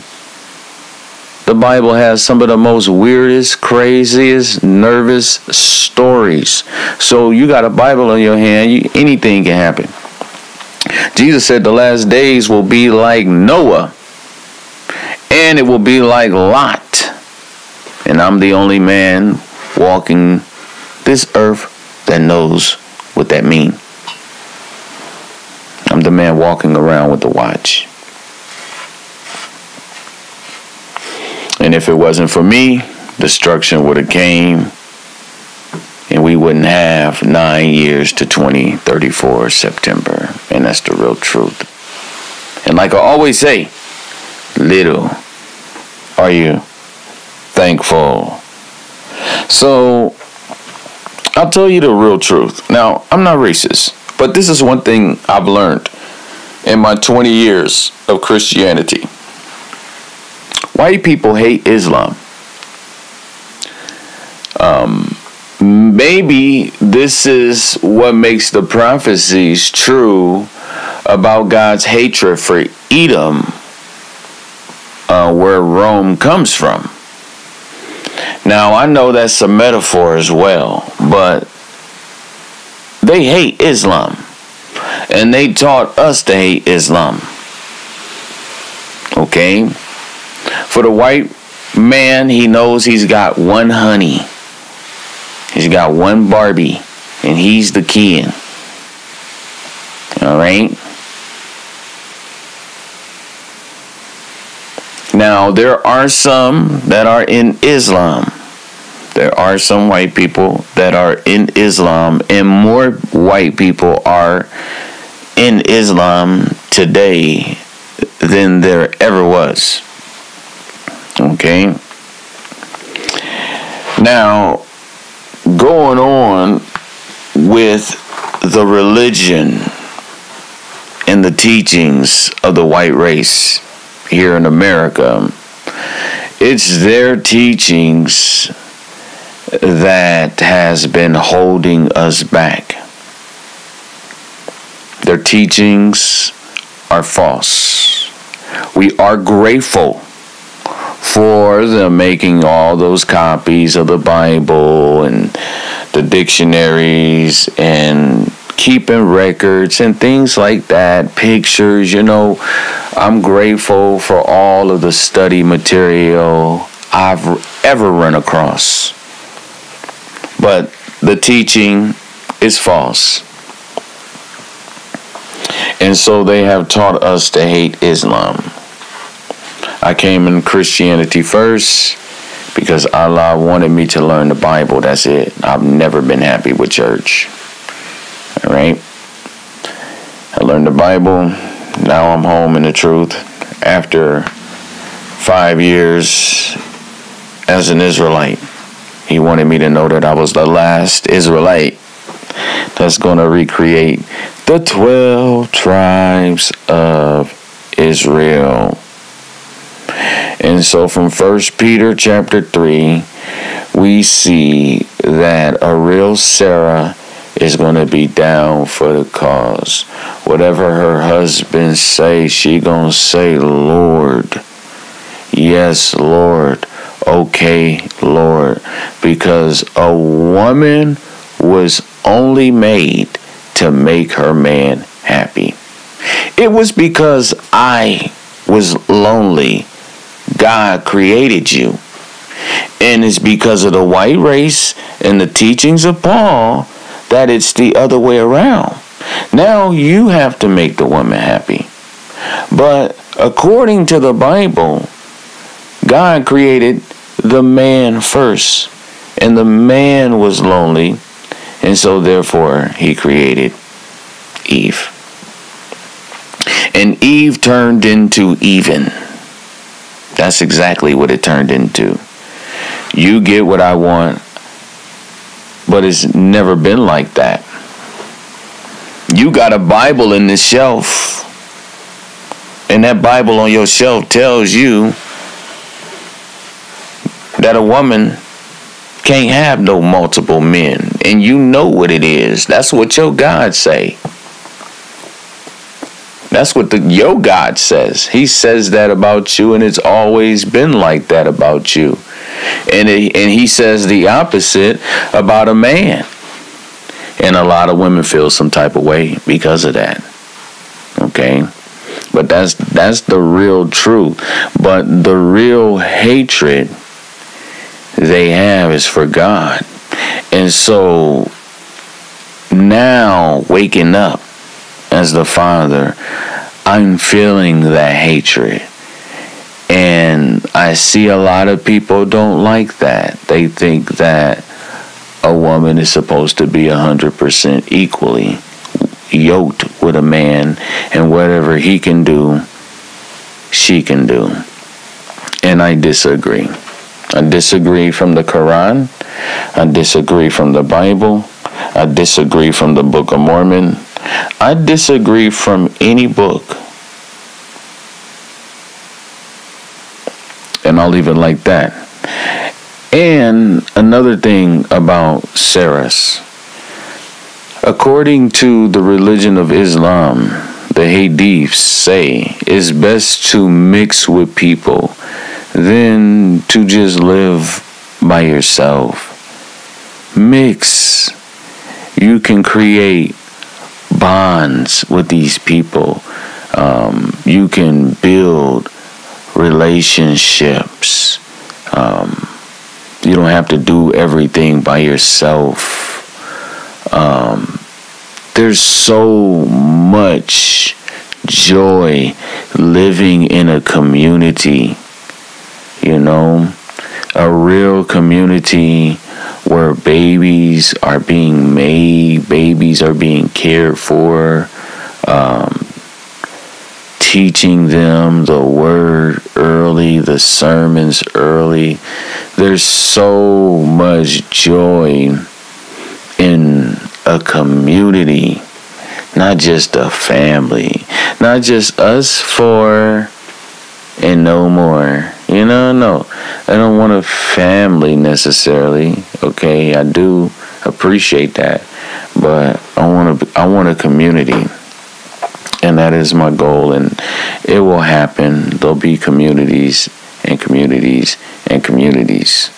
The Bible has some of the most weirdest, craziest, nervous stories. So you got a Bible in your hand, you, anything can happen. Jesus said the last days will be like Noah, and it will be like Lot. And I'm the only man walking this earth that knows what that means. I'm the man walking around with the watch. And if it wasn't for me, destruction would have came and we wouldn't have nine years to 2034 September. And that's the real truth. And like I always say, little are you thankful. So I'll tell you the real truth. Now, I'm not racist, but this is one thing I've learned in my 20 years of Christianity. White people hate Islam. Um, maybe this is what makes the prophecies true about God's hatred for Edom, uh, where Rome comes from. Now, I know that's a metaphor as well, but they hate Islam. And they taught us to hate Islam. Okay? For the white man, he knows he's got one honey. He's got one Barbie, and he's the king. All right? Now, there are some that are in Islam. There are some white people that are in Islam, and more white people are in Islam today than there ever was. Okay? Now, going on with the religion and the teachings of the white race here in America, it's their teachings that has been holding us back. Their teachings are false. We are grateful for them making all those copies of the Bible and the dictionaries and keeping records and things like that, pictures, you know. I'm grateful for all of the study material I've ever run across. But the teaching is false. And so they have taught us to hate Islam. I came in Christianity first because Allah wanted me to learn the Bible. That's it. I've never been happy with church. All right. I learned the Bible. Now I'm home in the truth after five years as an Israelite. He wanted me to know that I was the last Israelite that's going to recreate the 12 tribes of Israel. And so from 1 Peter chapter 3, we see that a real Sarah is going to be down for the cause. Whatever her husband say, she going to say, "Lord." Yes, Lord. Okay, Lord. Because a woman was only made to make her man happy. It was because I was lonely God created you. And it's because of the white race and the teachings of Paul that it's the other way around. Now you have to make the woman happy. But according to the Bible, God created the man first, and the man was lonely, and so therefore he created Eve. And Eve turned into even. That's exactly what it turned into. You get what I want, but it's never been like that. You got a Bible in this shelf, and that Bible on your shelf tells you that a woman can't have no multiple men, and you know what it is. That's what your God say. That's what the yo God says. He says that about you, and it's always been like that about you. And it, and he says the opposite about a man. And a lot of women feel some type of way because of that. Okay? But that's that's the real truth. But the real hatred they have is for God. And so now waking up as the father, I'm feeling that hatred. And I see a lot of people don't like that. They think that a woman is supposed to be 100% equally yoked with a man, and whatever he can do, she can do. And I disagree. I disagree from the Quran. I disagree from the Bible. I disagree from the Book of Mormon. I disagree from any book. And I'll leave it like that. And another thing about Sarahs. According to the religion of Islam, the Hadiths say it's best to mix with people than to just live by yourself. Mix. You can create bonds with these people. Um, you can build relationships. Um, you don't have to do everything by yourself. Um, there's so much joy living in a community, you know, a real community where babies are being made, babies are being cared for, um, teaching them the word early, the sermons early. There's so much joy in a community, not just a family, not just us four and no more. You know, no. I don't want a family necessarily. Okay, I do appreciate that, but I want to. I want a community, and that is my goal, and it will happen. There'll be communities and communities and communities.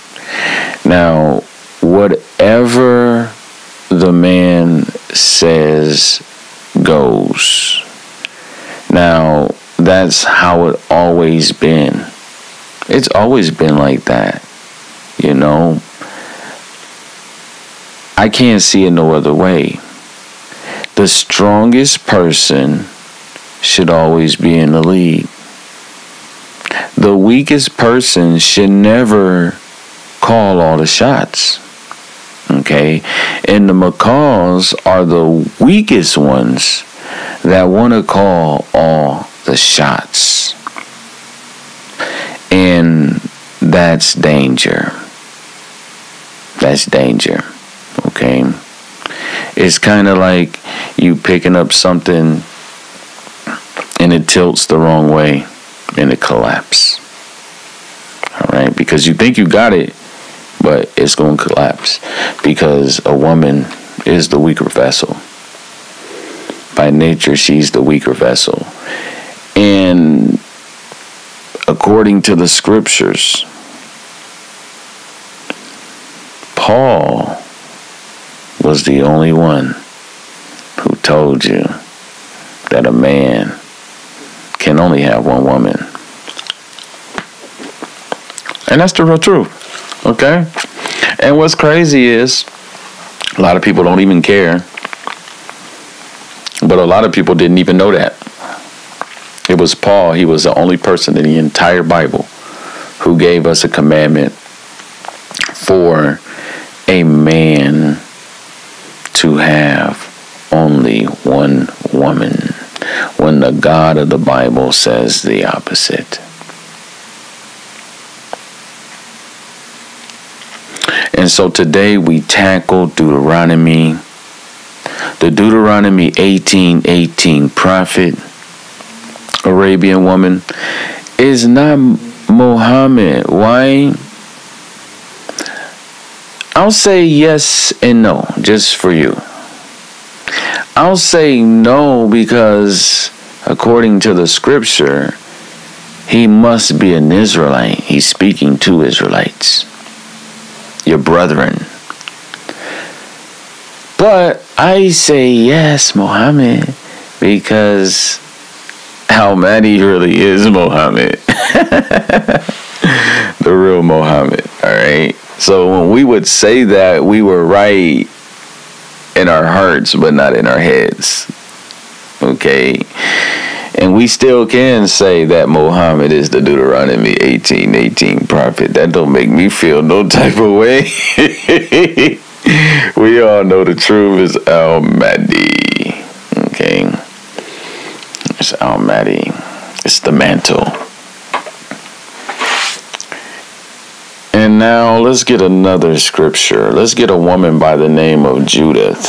Now, whatever the man says goes. Now, that's how it always been. It's always been like that. You know, I can't see it no other way. The strongest person should always be in the lead. The weakest person should never call all the shots. Okay? And the McCaws are the weakest ones that want to call all the shots. And that's danger. That's danger. Okay? It's kind of like you picking up something and it tilts the wrong way and it collapses. All right? Because you think you got it, but it's going to collapse because a woman is the weaker vessel. By nature, she's the weaker vessel. And according to the scriptures, Paul was the only one who told you that a man can only have one woman. And that's the real truth. Okay? And what's crazy is a lot of people don't even care. But a lot of people didn't even know that. It was Paul, he was the only person in the entire Bible who gave us a commandment for a man to have only one woman when the God of the Bible says the opposite. And so today we tackle Deuteronomy, the Deuteronomy 18 18 prophet, Arabian woman, is not Muhammad. Why? I'll say yes and no, just for you. I'll say no because, according to the scripture, he must be an Israelite. He's speaking to Israelites, your brethren. But I say yes, Muhammad, because how many really is Muhammad? the real Muhammad, all right? So when we would say that, we were right in our hearts, but not in our heads. Okay? And we still can say that Muhammad is the Deuteronomy 18 18 prophet. That don't make me feel no type of way. we all know the truth is Al Mahdi. Okay? It's Al Mahdi. It's the mantle. And now let's get another scripture. Let's get a woman by the name of Judith.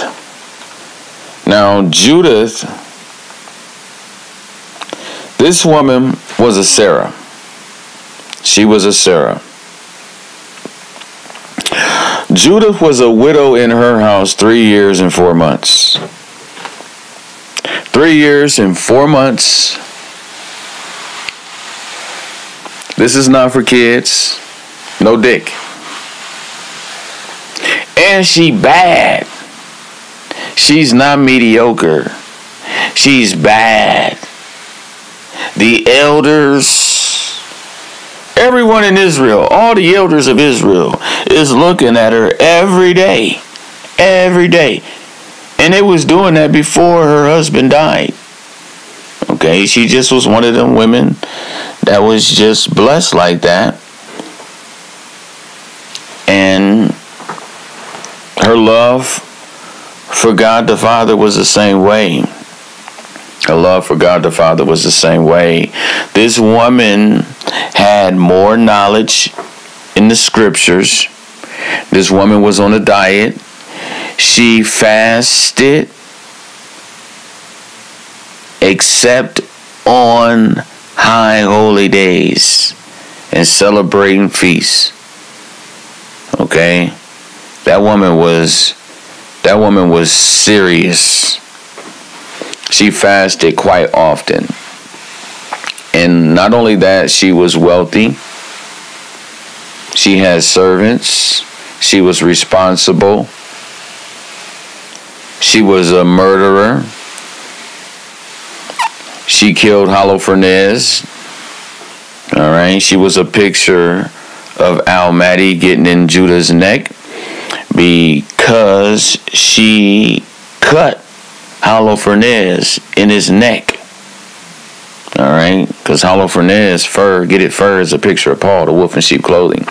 Now, Judith, this woman was a Sarah. She was a Sarah. Judith was a widow in her house three years and four months. Three years and four months. This is not for kids. No dick. And she bad. She's not mediocre. She's bad. The elders, everyone in Israel, all the elders of Israel is looking at her every day. Every day. And it was doing that before her husband died. Okay, she just was one of them women that was just blessed like that. And her love for God the Father was the same way. Her love for God the Father was the same way. This woman had more knowledge in the scriptures. This woman was on a diet. She fasted except on high holy days and celebrating feasts. Okay? That woman was that woman was serious. She fasted quite often. And not only that, she was wealthy. She had servants. She was responsible. She was a murderer. She killed Holofernes. All right. She was a picture of Almighty getting in Judah's neck because she cut Holofernes in his neck. All right, because Holofernes fur, get it fur is a picture of Paul, the wolf in sheep clothing.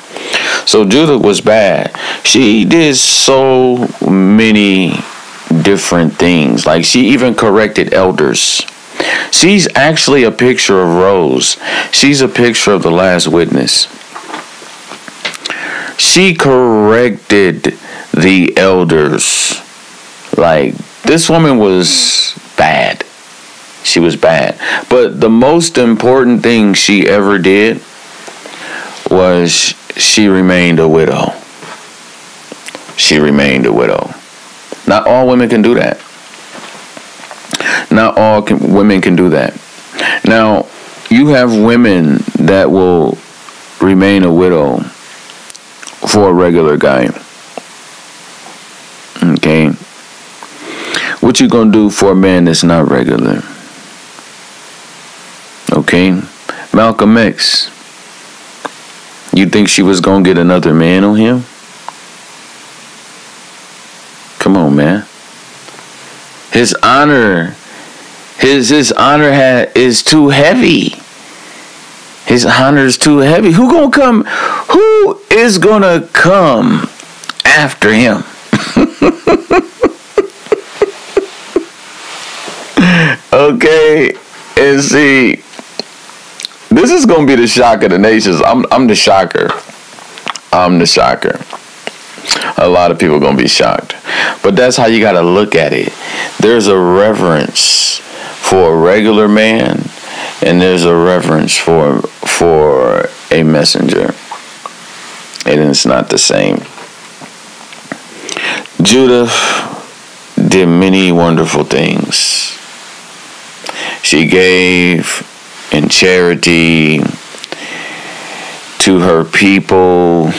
So Judah was bad. She did so many different things. Like she even corrected elders. She's actually a picture of Rose. She's a picture of the last witness. She corrected the elders. Like this woman was bad. She was bad. But the most important thing she ever did was she remained a widow. She remained a widow. Not all women can do that. Not all can, women can do that. Now, you have women that will remain a widow for a regular guy. Okay. What you gonna do for a man that's not regular? Okay. Malcolm X. You think she was gonna get another man on him? Come on, man. His honor, his his honor ha is too heavy. His honor is too heavy. Who gonna come? Who is gonna come after him? okay, and see, this is gonna be the shock of the nations. I'm I'm the shocker. I'm the shocker. A lot of people gonna be shocked, but that's how you gotta look at it. There's a reverence for a regular man, and there's a reverence for for a messenger, and it's not the same. Judith did many wonderful things. She gave in charity to her people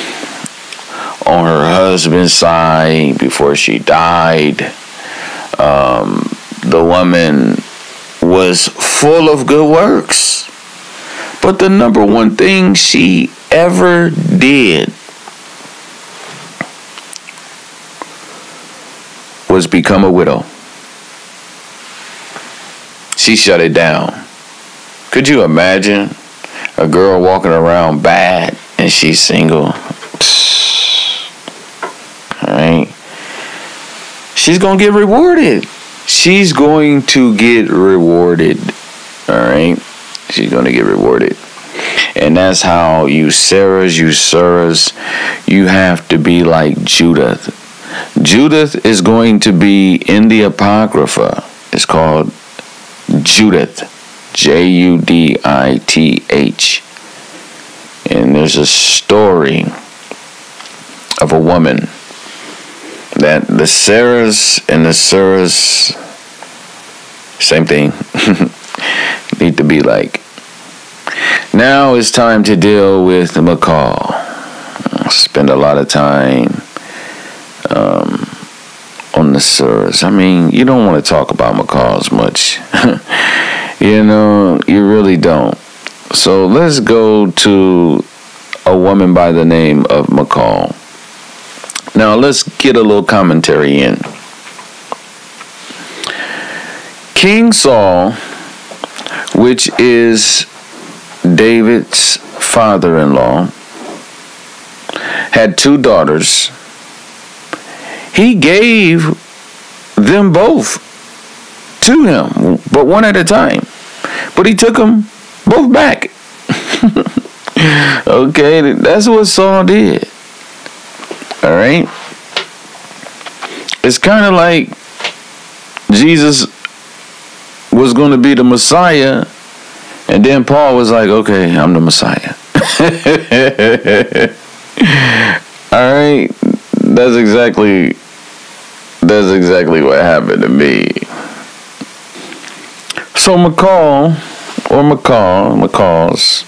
on her husband's side before she died. Um, the woman was full of good works. But the number one thing she ever did was become a widow. She shut it down. Could you imagine a girl walking around bad and she's single? Alright. She's gonna get rewarded. She's going to get rewarded. Alright. She's gonna get rewarded. And that's how you Sarahs, you Sarahs, you have to be like Judith. Judith is going to be in the Apocrypha. It's called Judith. J U D I T H. And there's a story of a woman that the Sarahs and the Sarahs, same thing, need to be like. Now it's time to deal with the McCall. Spend a lot of time um, on the Sarahs. I mean, you don't want to talk about McCall as much. you know, you really don't. So let's go to a woman by the name of McCall. Now let's get a little commentary in. King Saul, which is David's father in law, had two daughters. He gave them both to him, but one at a time. But he took them both back. okay, that's what Saul did. All right. It's kind of like Jesus was going to be the Messiah, and then Paul was like, "Okay, I'm the Messiah." All right, that's exactly that's exactly what happened to me. So McCall or McCall, McCall's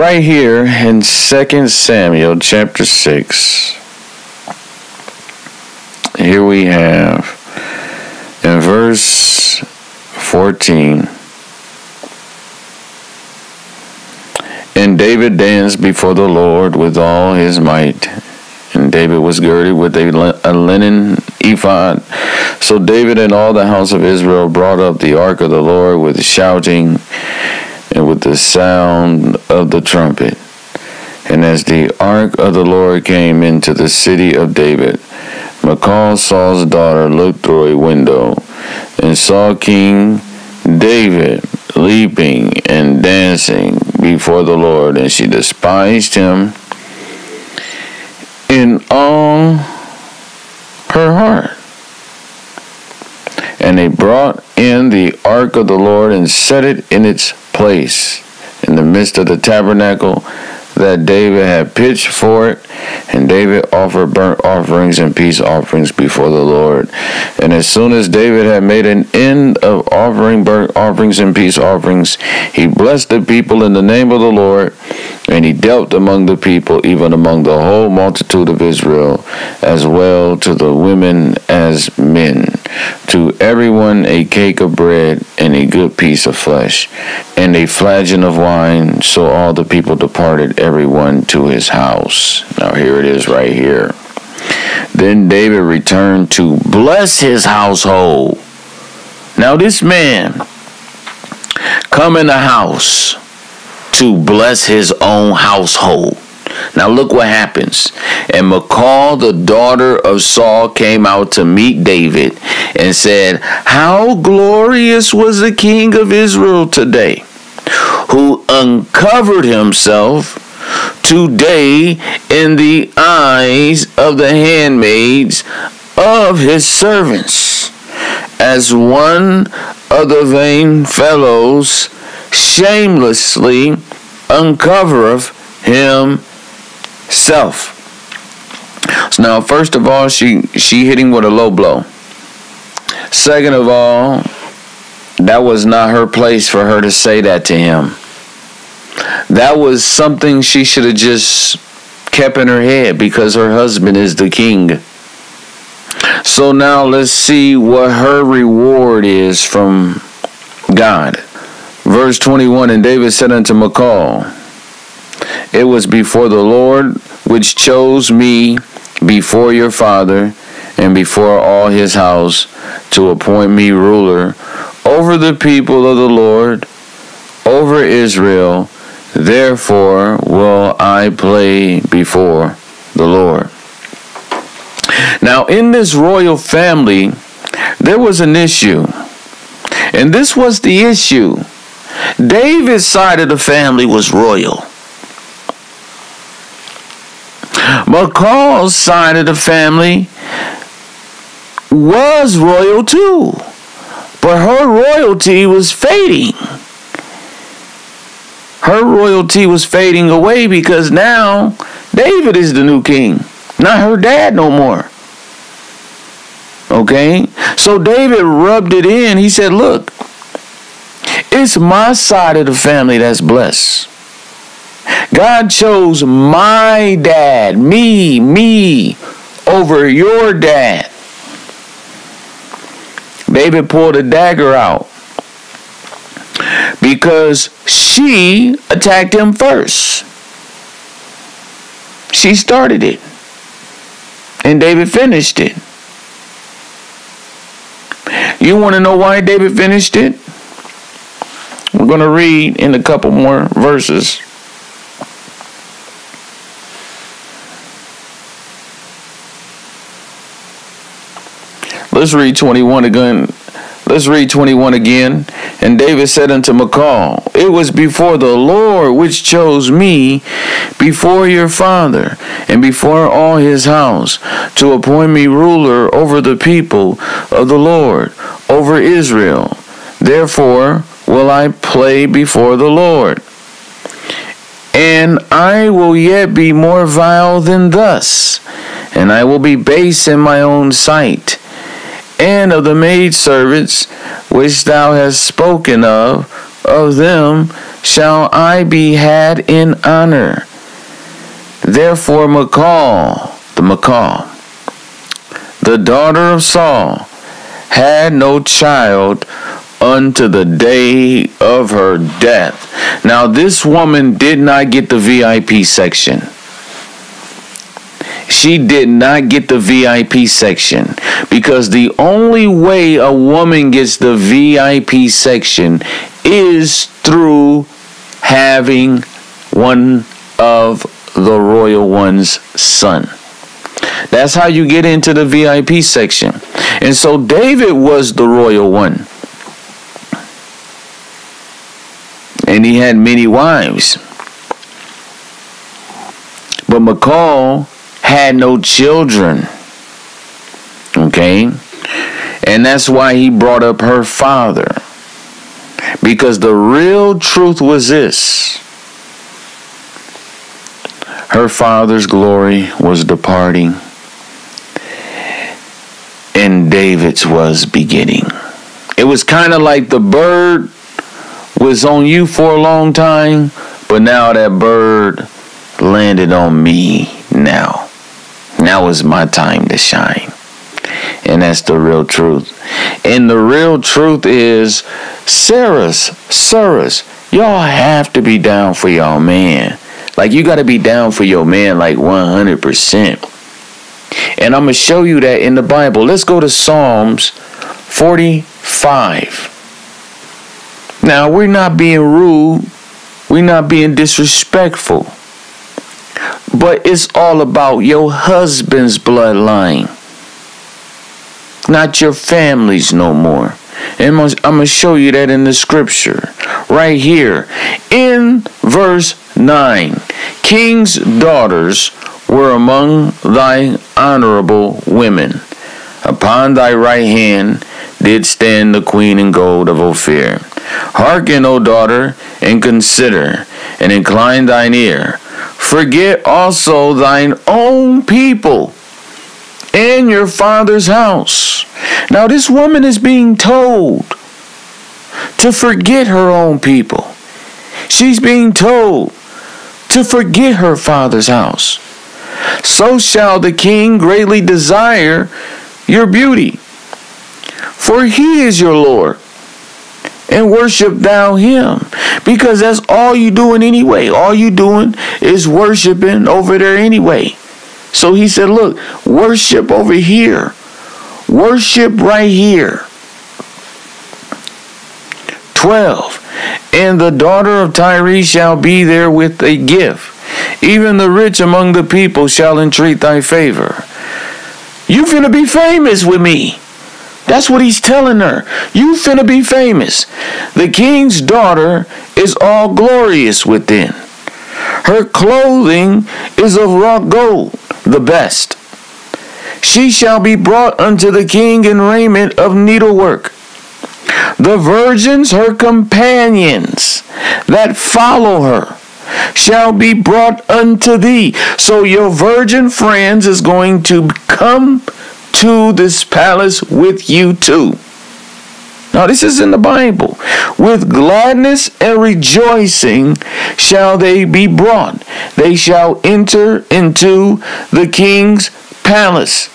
right here in 2 Samuel chapter 6. Here we have in verse 14. And David danced before the Lord with all his might. And David was girded with a, a linen ephod. So David and all the house of Israel brought up the ark of the Lord with shouting and with the sound of the trumpet. And as the ark of the Lord came into the city of David, Michal, Saul's daughter, looked through a window and saw King David leaping and dancing before the Lord, and she despised him in all her heart. And they brought in the ark of the Lord and set it in its place in the midst of the tabernacle that David had pitched for it. And David offered burnt offerings and peace offerings before the Lord. And as soon as David had made an end of offering burnt offerings and peace offerings, he blessed the people in the name of the Lord. And he dealt among the people, even among the whole multitude of Israel, as well to the women as men. To everyone a cake of bread and a good piece of flesh, and a flagon of wine. So all the people departed, everyone to his house. Now here it is right here. Then David returned to bless his household. Now this man come in the house to bless his own household. Now look what happens. And Michal, the daughter of Saul, came out to meet David and said, How glorious was the king of Israel today, who uncovered himself today in the eyes of the handmaids of his servants, as one of the vain fellows shamelessly uncovereth himself. So now, first of all, she she hit him with a low blow. Second of all, that was not her place for her to say that to him. That was something she should have just kept in her head because her husband is the king. So now let's see what her reward is from God. Verse 21 And David said unto Michal, It was before the Lord which chose me before your father and before all his house to appoint me ruler over the people of the Lord, over Israel. Therefore will I play before the Lord. Now, in this royal family, there was an issue. And this was the issue. David's side of the family was royal. McCall's side of the family was royal too. But her royalty was fading. Her royalty was fading away because now David is the new king, not her dad no more. Okay? So David rubbed it in. He said, Look, it's my side of the family that's blessed. God chose my dad, me, me, over your dad. David pulled a dagger out because she attacked him first. She started it. And David finished it. You want to know why David finished it? We're going to read in a couple more verses. Let's read 21 again. Let's read 21 again. And David said unto Michal, It was before the Lord which chose me before your father and before all his house to appoint me ruler over the people of the Lord, over Israel. Therefore will I play before the Lord. And I will yet be more vile than thus, and I will be base in my own sight and of the maidservants which thou hast spoken of, of them shall I be had in honor. Therefore, Michal, the Michal, the daughter of Saul, had no child unto the day of her death. Now, this woman did not get the VIP section she did not get the VIP section because the only way a woman gets the VIP section is through having one of the royal one's son. That's how you get into the VIP section. And so David was the royal one. And he had many wives. But Michal had no children. Okay? And that's why he brought up her father. Because the real truth was this her father's glory was departing, and David's was beginning. It was kind of like the bird was on you for a long time, but now that bird landed on me now. Now is my time to shine. And that's the real truth. And the real truth is Sarah's, Sarah's, y'all have to be down for y'all man. Like you got to be down for your man like 100%. And I'm going to show you that in the Bible. Let's go to Psalms 45. Now, we're not being rude. We're not being disrespectful. But it's all about your husband's bloodline, not your family's no more. And I'm going to show you that in the scripture right here in verse 9. King's daughters were among thy honorable women. Upon thy right hand did stand the queen in gold of Ophir. Hearken, O daughter, and consider, and incline thine ear. Forget also thine own people and your father's house. Now, this woman is being told to forget her own people. She's being told to forget her father's house. So shall the king greatly desire your beauty, for he is your Lord and worship thou him. Because that's all you doing anyway. All you doing is worshiping over there anyway. So he said, look, worship over here. Worship right here. 12. And the daughter of Tyre shall be there with a gift. Even the rich among the people shall entreat thy favor. You finna be famous with me. That's what he's telling her. You finna be famous. The king's daughter is all glorious within. Her clothing is of wrought gold, the best. She shall be brought unto the king in raiment of needlework. The virgins, her companions that follow her, shall be brought unto thee. So your virgin friends is going to come to this palace with you too. Now, this is in the Bible. With gladness and rejoicing shall they be brought. They shall enter into the king's palace.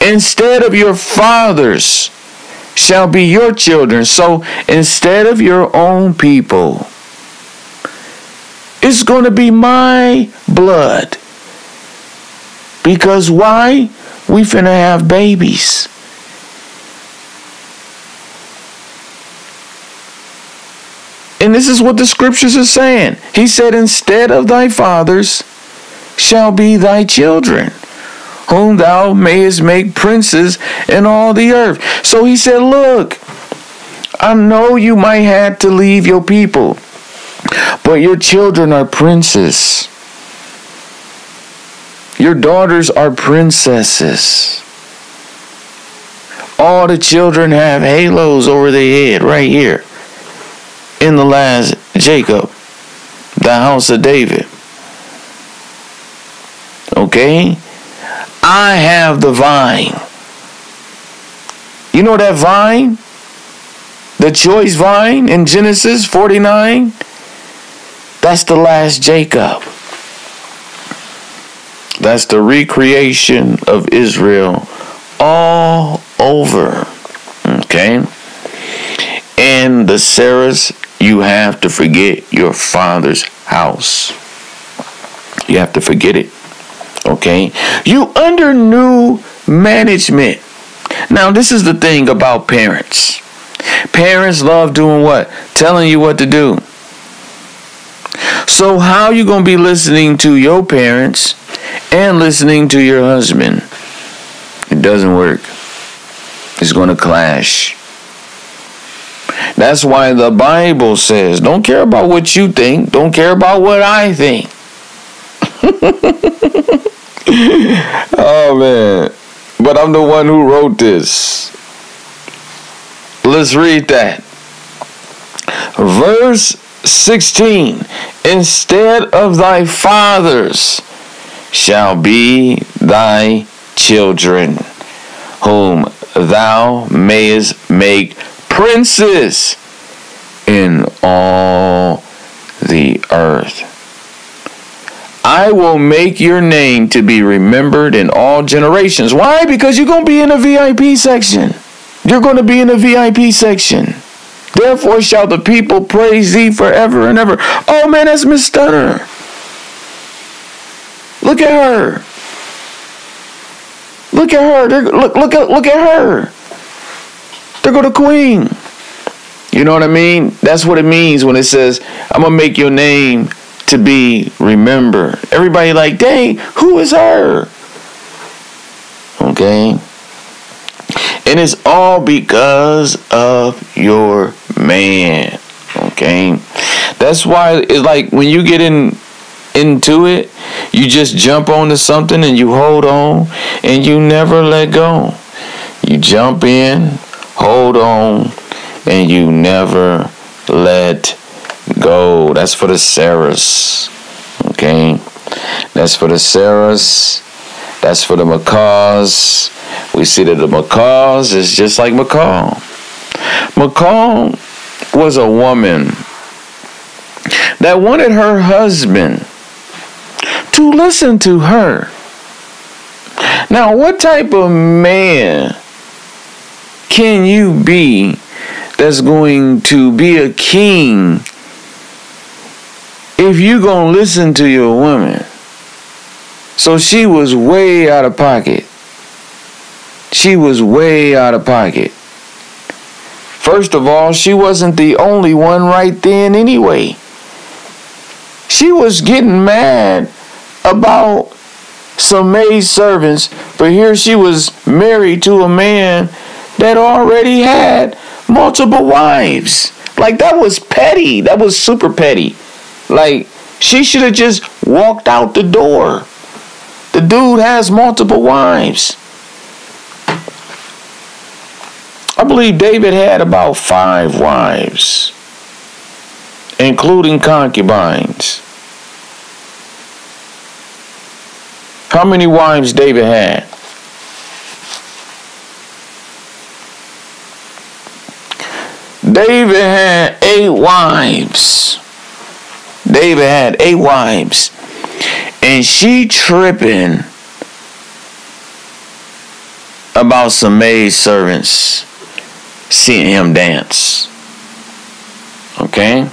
Instead of your fathers shall be your children. So instead of your own people, it's going to be my blood. Because why? We finna have babies. And this is what the scriptures are saying. He said, Instead of thy fathers shall be thy children. whom thou mayest make princes in all the earth. So he said, Look, I know you might have to leave your people, but your children are princes. Your daughters are princesses. All the children have halos over their head right here in the last Jacob, the house of David. Okay? I have the vine. You know that vine? The choice vine in Genesis 49? That's the last Jacob. That's the recreation of Israel all over. Okay? And the Sarahs, you have to forget your father's house. You have to forget it. Okay? You under new management. Now, this is the thing about parents. Parents love doing what? Telling you what to do. So how you going to be listening to your parents and listening to your husband? It doesn't work. It's going to clash. That's why the Bible says, don't care about what you think, don't care about what I think. oh man. But I'm the one who wrote this. Let's read that. Verse 16 Instead of thy fathers shall be thy children, whom thou mayest make princes in all the earth. I will make your name to be remembered in all generations. Why? Because you're going to be in the VIP section. You're going to be in the VIP section. Therefore shall the people praise thee forever and ever. Oh man, that's Miss Stunner. Look at her. Look at her. They're, look, look at look at her. There go the queen. You know what I mean? That's what it means when it says, I'm gonna make your name to be remembered. Everybody like, dang, who is her? Okay. And it's all because of your man. Okay. That's why it's like when you get in into it, you just jump onto something and you hold on and you never let go. You jump in, hold on, and you never let go. That's for the Sarahs. Okay? That's for the Sarahs. That's for the McCaws. We see that the McCaws is just like McCall. McCall was a woman that wanted her husband to listen to her. Now, what type of man can you be that's going to be a king if you're going to listen to your woman? So she was way out of pocket. She was way out of pocket. First of all, she wasn't the only one right then anyway. She was getting mad about some maid servants, but here she was married to a man that already had multiple wives. Like that was petty. That was super petty. Like she should have just walked out the door. The dude has multiple wives. I believe David had about five wives, including concubines. How many wives David had? David had eight wives. David had eight wives. And she tripping about some maid servants seeing him dance. Okay?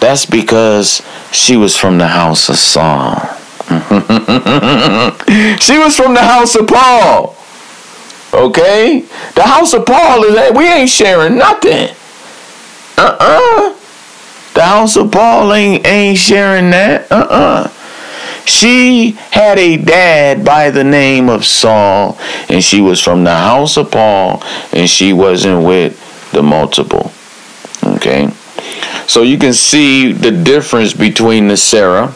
That's because she was from the house of Saul. she was from the house of Paul. Okay? The house of Paul is that we ain't sharing nothing. Uh-uh. The house of Paul ain't ain't sharing that. Uh-uh. She had a dad by the name of Saul, and she was from the house of Paul, and she wasn't with the multiple. Okay? So you can see the difference between the Sarah.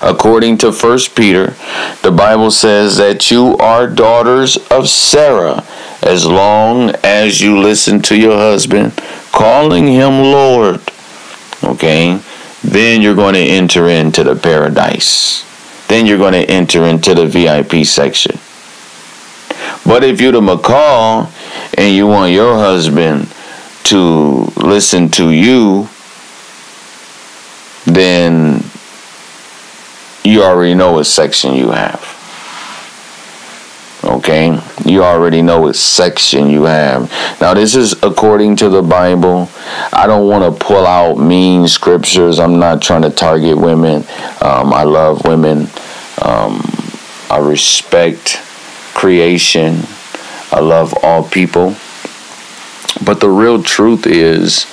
According to First Peter, the Bible says that you are daughters of Sarah as long as you listen to your husband, calling him Lord. Okay? Then you're going to enter into the paradise. Then you're going to enter into the VIP section. But if you're the McCall and you want your husband to listen to you, then you already know what section you have. Okay? You already know what section you have. Now, this is according to the Bible. I don't want to pull out mean scriptures. I'm not trying to target women. Um, I love women. Um, I respect creation. I love all people. But the real truth is,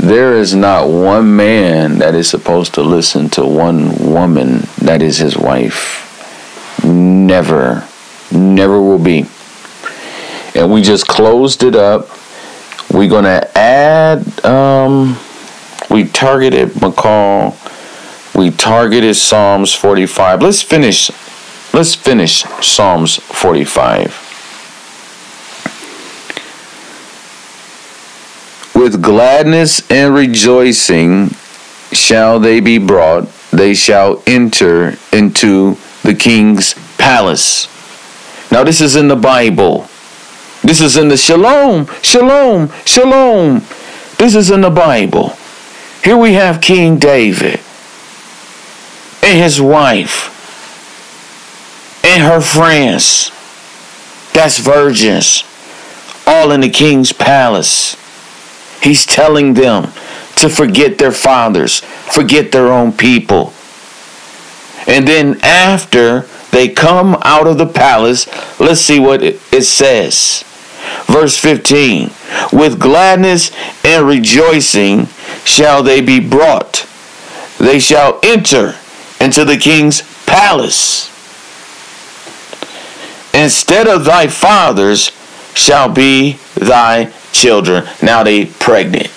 there is not one man that is supposed to listen to one woman that is his wife. Never. Never will be. And we just closed it up. We're going to add, um, we targeted McCall. We targeted Psalms 45. Let's finish. Let's finish Psalms 45. With gladness and rejoicing shall they be brought, they shall enter into the king's palace. Now, this is in the Bible. This is in the Shalom, Shalom, Shalom. This is in the Bible. Here we have King David and his wife and her friends. That's virgins, all in the king's palace. He's telling them to forget their fathers, forget their own people. And then after they come out of the palace, let's see what it, says. Verse 15 With gladness and rejoicing shall they be brought, they shall enter into the king's palace. Instead of thy fathers shall be thy children. Now they pregnant.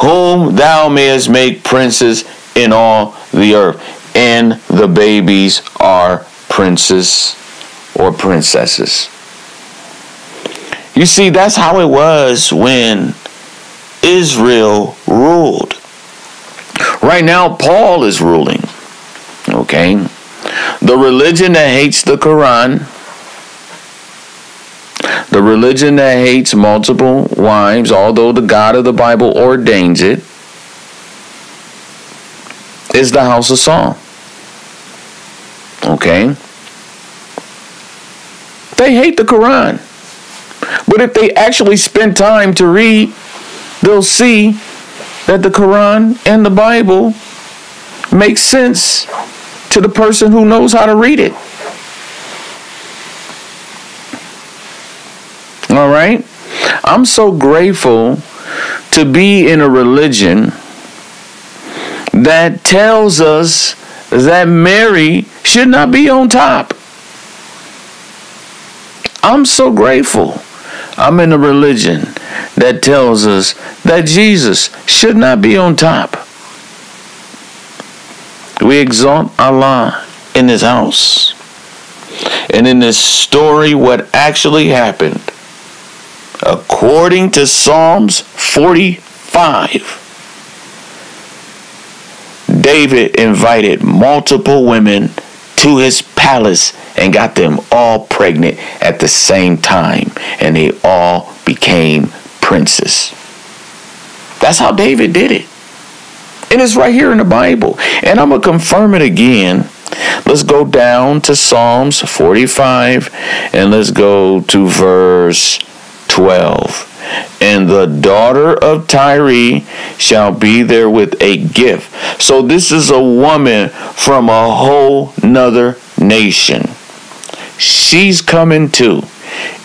Whom thou mayest make princes in all the earth. And the babies are princes or princesses. You see, that's how it was when Israel ruled. Right now, Paul is ruling. Okay? The religion that hates the Quran the religion that hates multiple wives, although the God of the Bible ordains it, is the house of Saul. Okay? They hate the Quran. But if they actually spend time to read, they'll see that the Quran and the Bible make sense to the person who knows how to read it. All right? I'm so grateful to be in a religion that tells us that Mary should not be on top. I'm so grateful. I'm in a religion that tells us that Jesus should not be on top. We exalt Allah in His house. And in this story, what actually happened according to Psalms 45, David invited multiple women to his palace and got them all pregnant at the same time, and they all became princes. That's how David did it. And it's right here in the Bible. And I'm going to confirm it again. Let's go down to Psalms 45 and let's go to verse 12. And the daughter of Tyre shall be there with a gift. So this is a woman from a whole nother nation. She's coming too.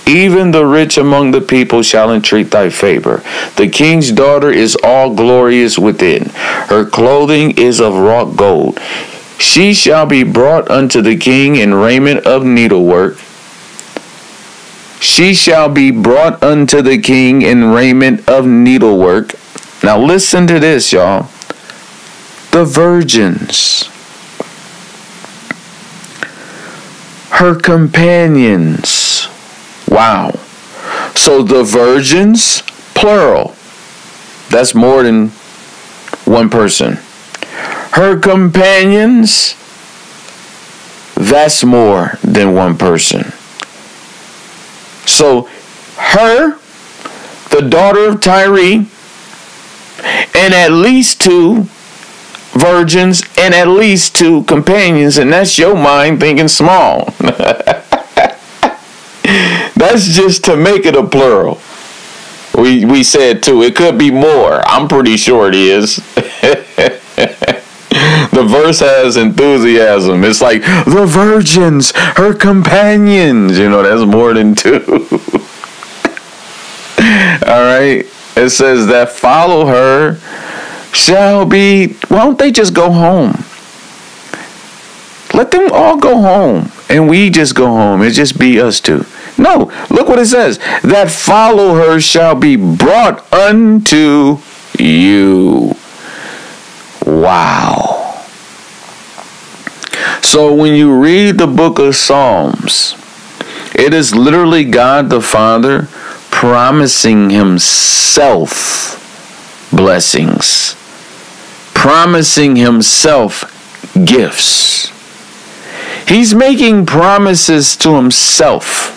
Even the rich among the people shall entreat thy favor. The king's daughter is all glorious within. Her clothing is of wrought gold. She shall be brought unto the king in raiment of needlework. She shall be brought unto the king in raiment of needlework. Now listen to this, y'all. The virgins, her companions. Wow. So the virgins, plural. That's more than one person. Her companions, that's more than one person. So her, the daughter of Tyre, and at least two virgins and at least two companions, and that's your mind thinking small. that's just to make it a plural. We we said two. It could be more. I'm pretty sure it is. the verse has enthusiasm. It's like the virgins, her companions. You know, that's more than two. All right. It says that follow her shall be. Why don't they just go home? Let them all go home, and we just go home. It just be us two. No, look what it says. That follow her shall be brought unto you. Wow. So when you read the book of Psalms, it is literally God the Father promising himself blessings, promising himself gifts. He's making promises to himself.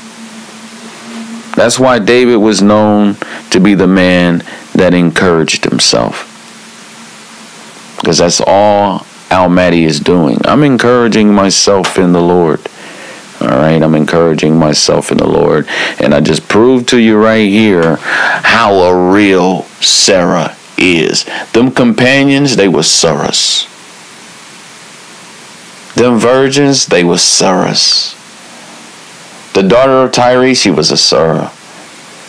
That's why David was known to be the man that encouraged himself. Because that's all Almighty is doing. I'm encouraging myself in the Lord. All right, I'm encouraging myself in the Lord. And I just proved to you right here how a real Sarah is. Them companions, they were Sarahs. Them virgins, they were Sarahs. The daughter of Tyre, she was a Sarah.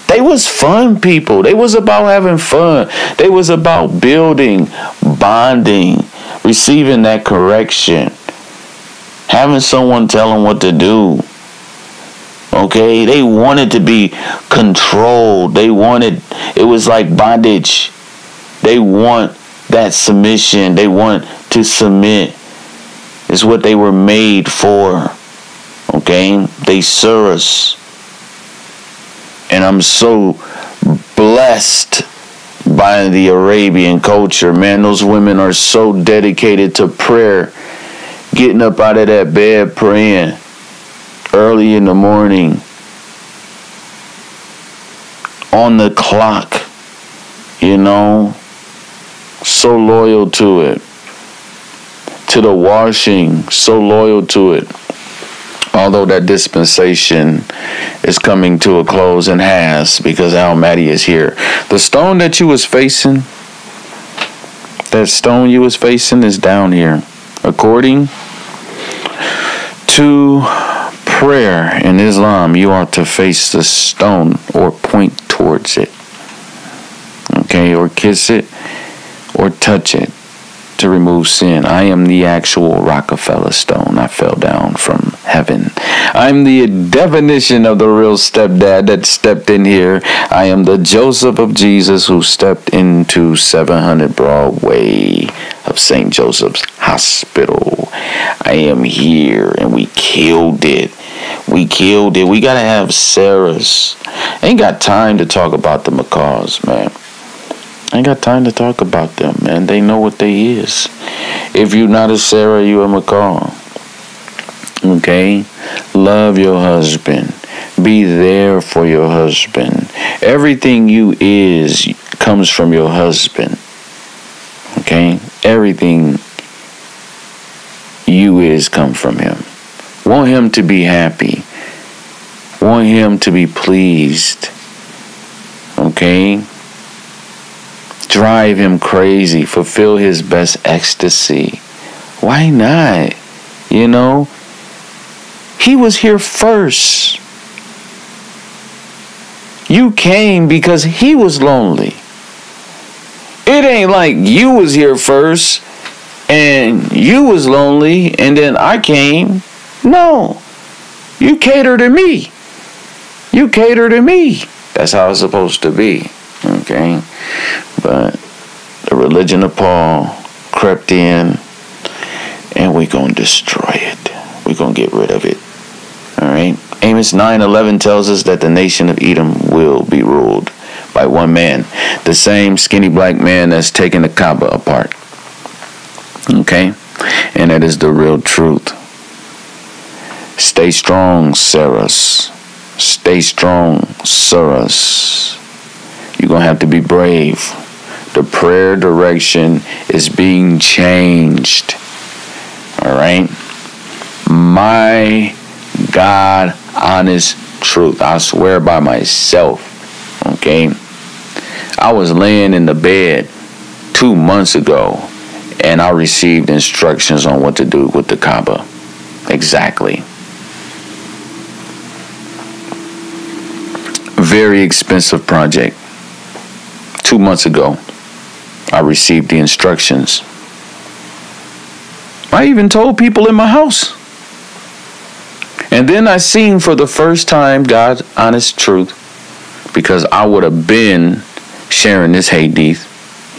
They was fun people. They was about having fun. They was about building, bonding, receiving that correction, having someone tell them what to do. Okay, they wanted to be controlled. They wanted it was like bondage. They want that submission. They want to submit. It's what they were made for. Okay, they serve us. And I'm so blessed by the Arabian culture. Man, those women are so dedicated to prayer. Getting up out of that bed praying early in the morning. On the clock. You know? So loyal to it. To the washing. So loyal to it although that dispensation is coming to a close and has because Almighty is here. The stone that you was facing, that stone you was facing is down here. According to prayer in Islam, you are to face the stone or point towards it. Okay, or kiss it or touch it to remove sin. I am the actual Rockefeller stone. I fell down from heaven. I'm the definition of the real stepdad that stepped in here. I am the Joseph of Jesus who stepped into 700 Broadway of St. Joseph's Hospital. I am here and we killed it. We killed it. We gotta have Sarah's. Ain't got time to talk about the McCaws, man. I ain't got time to talk about them, man. They know what they is. If you not a Sarah, you a McCaw. Okay? Love your husband. Be there for your husband. Everything you is comes from your husband. Okay? Everything you is come from him. Want him to be happy. Want him to be pleased. Okay? Drive him crazy, fulfill his best ecstasy. Why not? You know? He was here first. You came because he was lonely. It ain't like you was here first and you was lonely and then I came. No. You cater to me. You cater to me. That's how it's supposed to be. Okay? But the religion of Paul crept in and we're going to destroy it. We're going to get rid of it. All right? Amos 9:11 tells us that the nation of Edom will be ruled by one man, the same skinny black man that's taking the Kaaba apart. Okay? And that is the real truth. Stay strong, Sarahs. Stay strong, Sarahs. You're going to have to be brave. The prayer direction is being changed. All right? My God honest truth. I swear by myself. Okay? I was laying in the bed two months ago and I received instructions on what to do with the Kaaba. Exactly. Very expensive project. Two months ago, I received the instructions. I even told people in my house. And then I seen for the first time God's honest truth because I would have been sharing this hadith.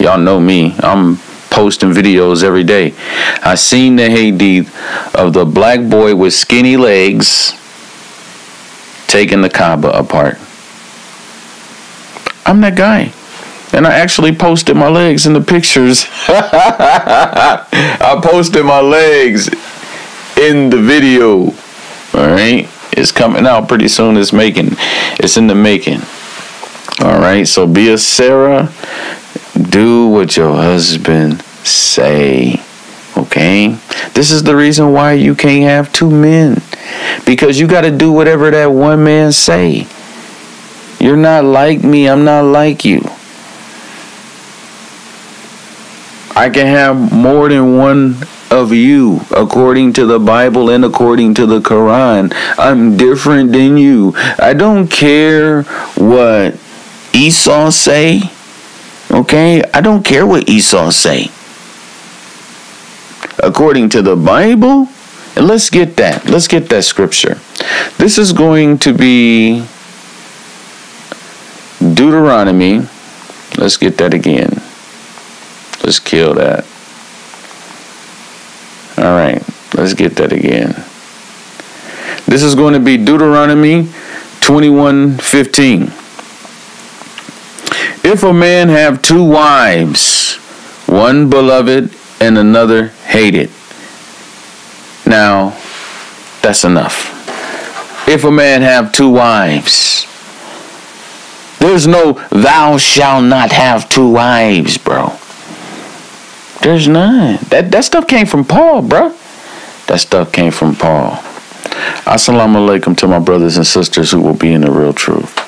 Y'all know me. I'm posting videos every day. I seen the hadith of the black boy with skinny legs taking the Kaaba apart. I'm that guy. And I actually posted my legs in the pictures. I posted my legs in the video. All right, it's coming out pretty soon. It's making, it's in the making. All right, so be a Sarah. Do what your husband say. Okay, this is the reason why you can't have two men, because you got to do whatever that one man say. You're not like me. I'm not like you. I can have more than one of you according to the Bible and according to the Quran. I'm different than you. I don't care what Esau say. Okay? I don't care what Esau say. According to the Bible, and let's get that. Let's get that scripture. This is going to be Deuteronomy. Let's get that again. Let's kill that. All right, let's get that again. This is going to be Deuteronomy 21:15. If a man have two wives, one beloved and another hated. Now, that's enough. If a man have two wives, there's no thou shall not have two wives, bro. There's none. That that stuff came from Paul, bro. That stuff came from Paul. Assalamu alaikum to my brothers and sisters who will be in the real truth.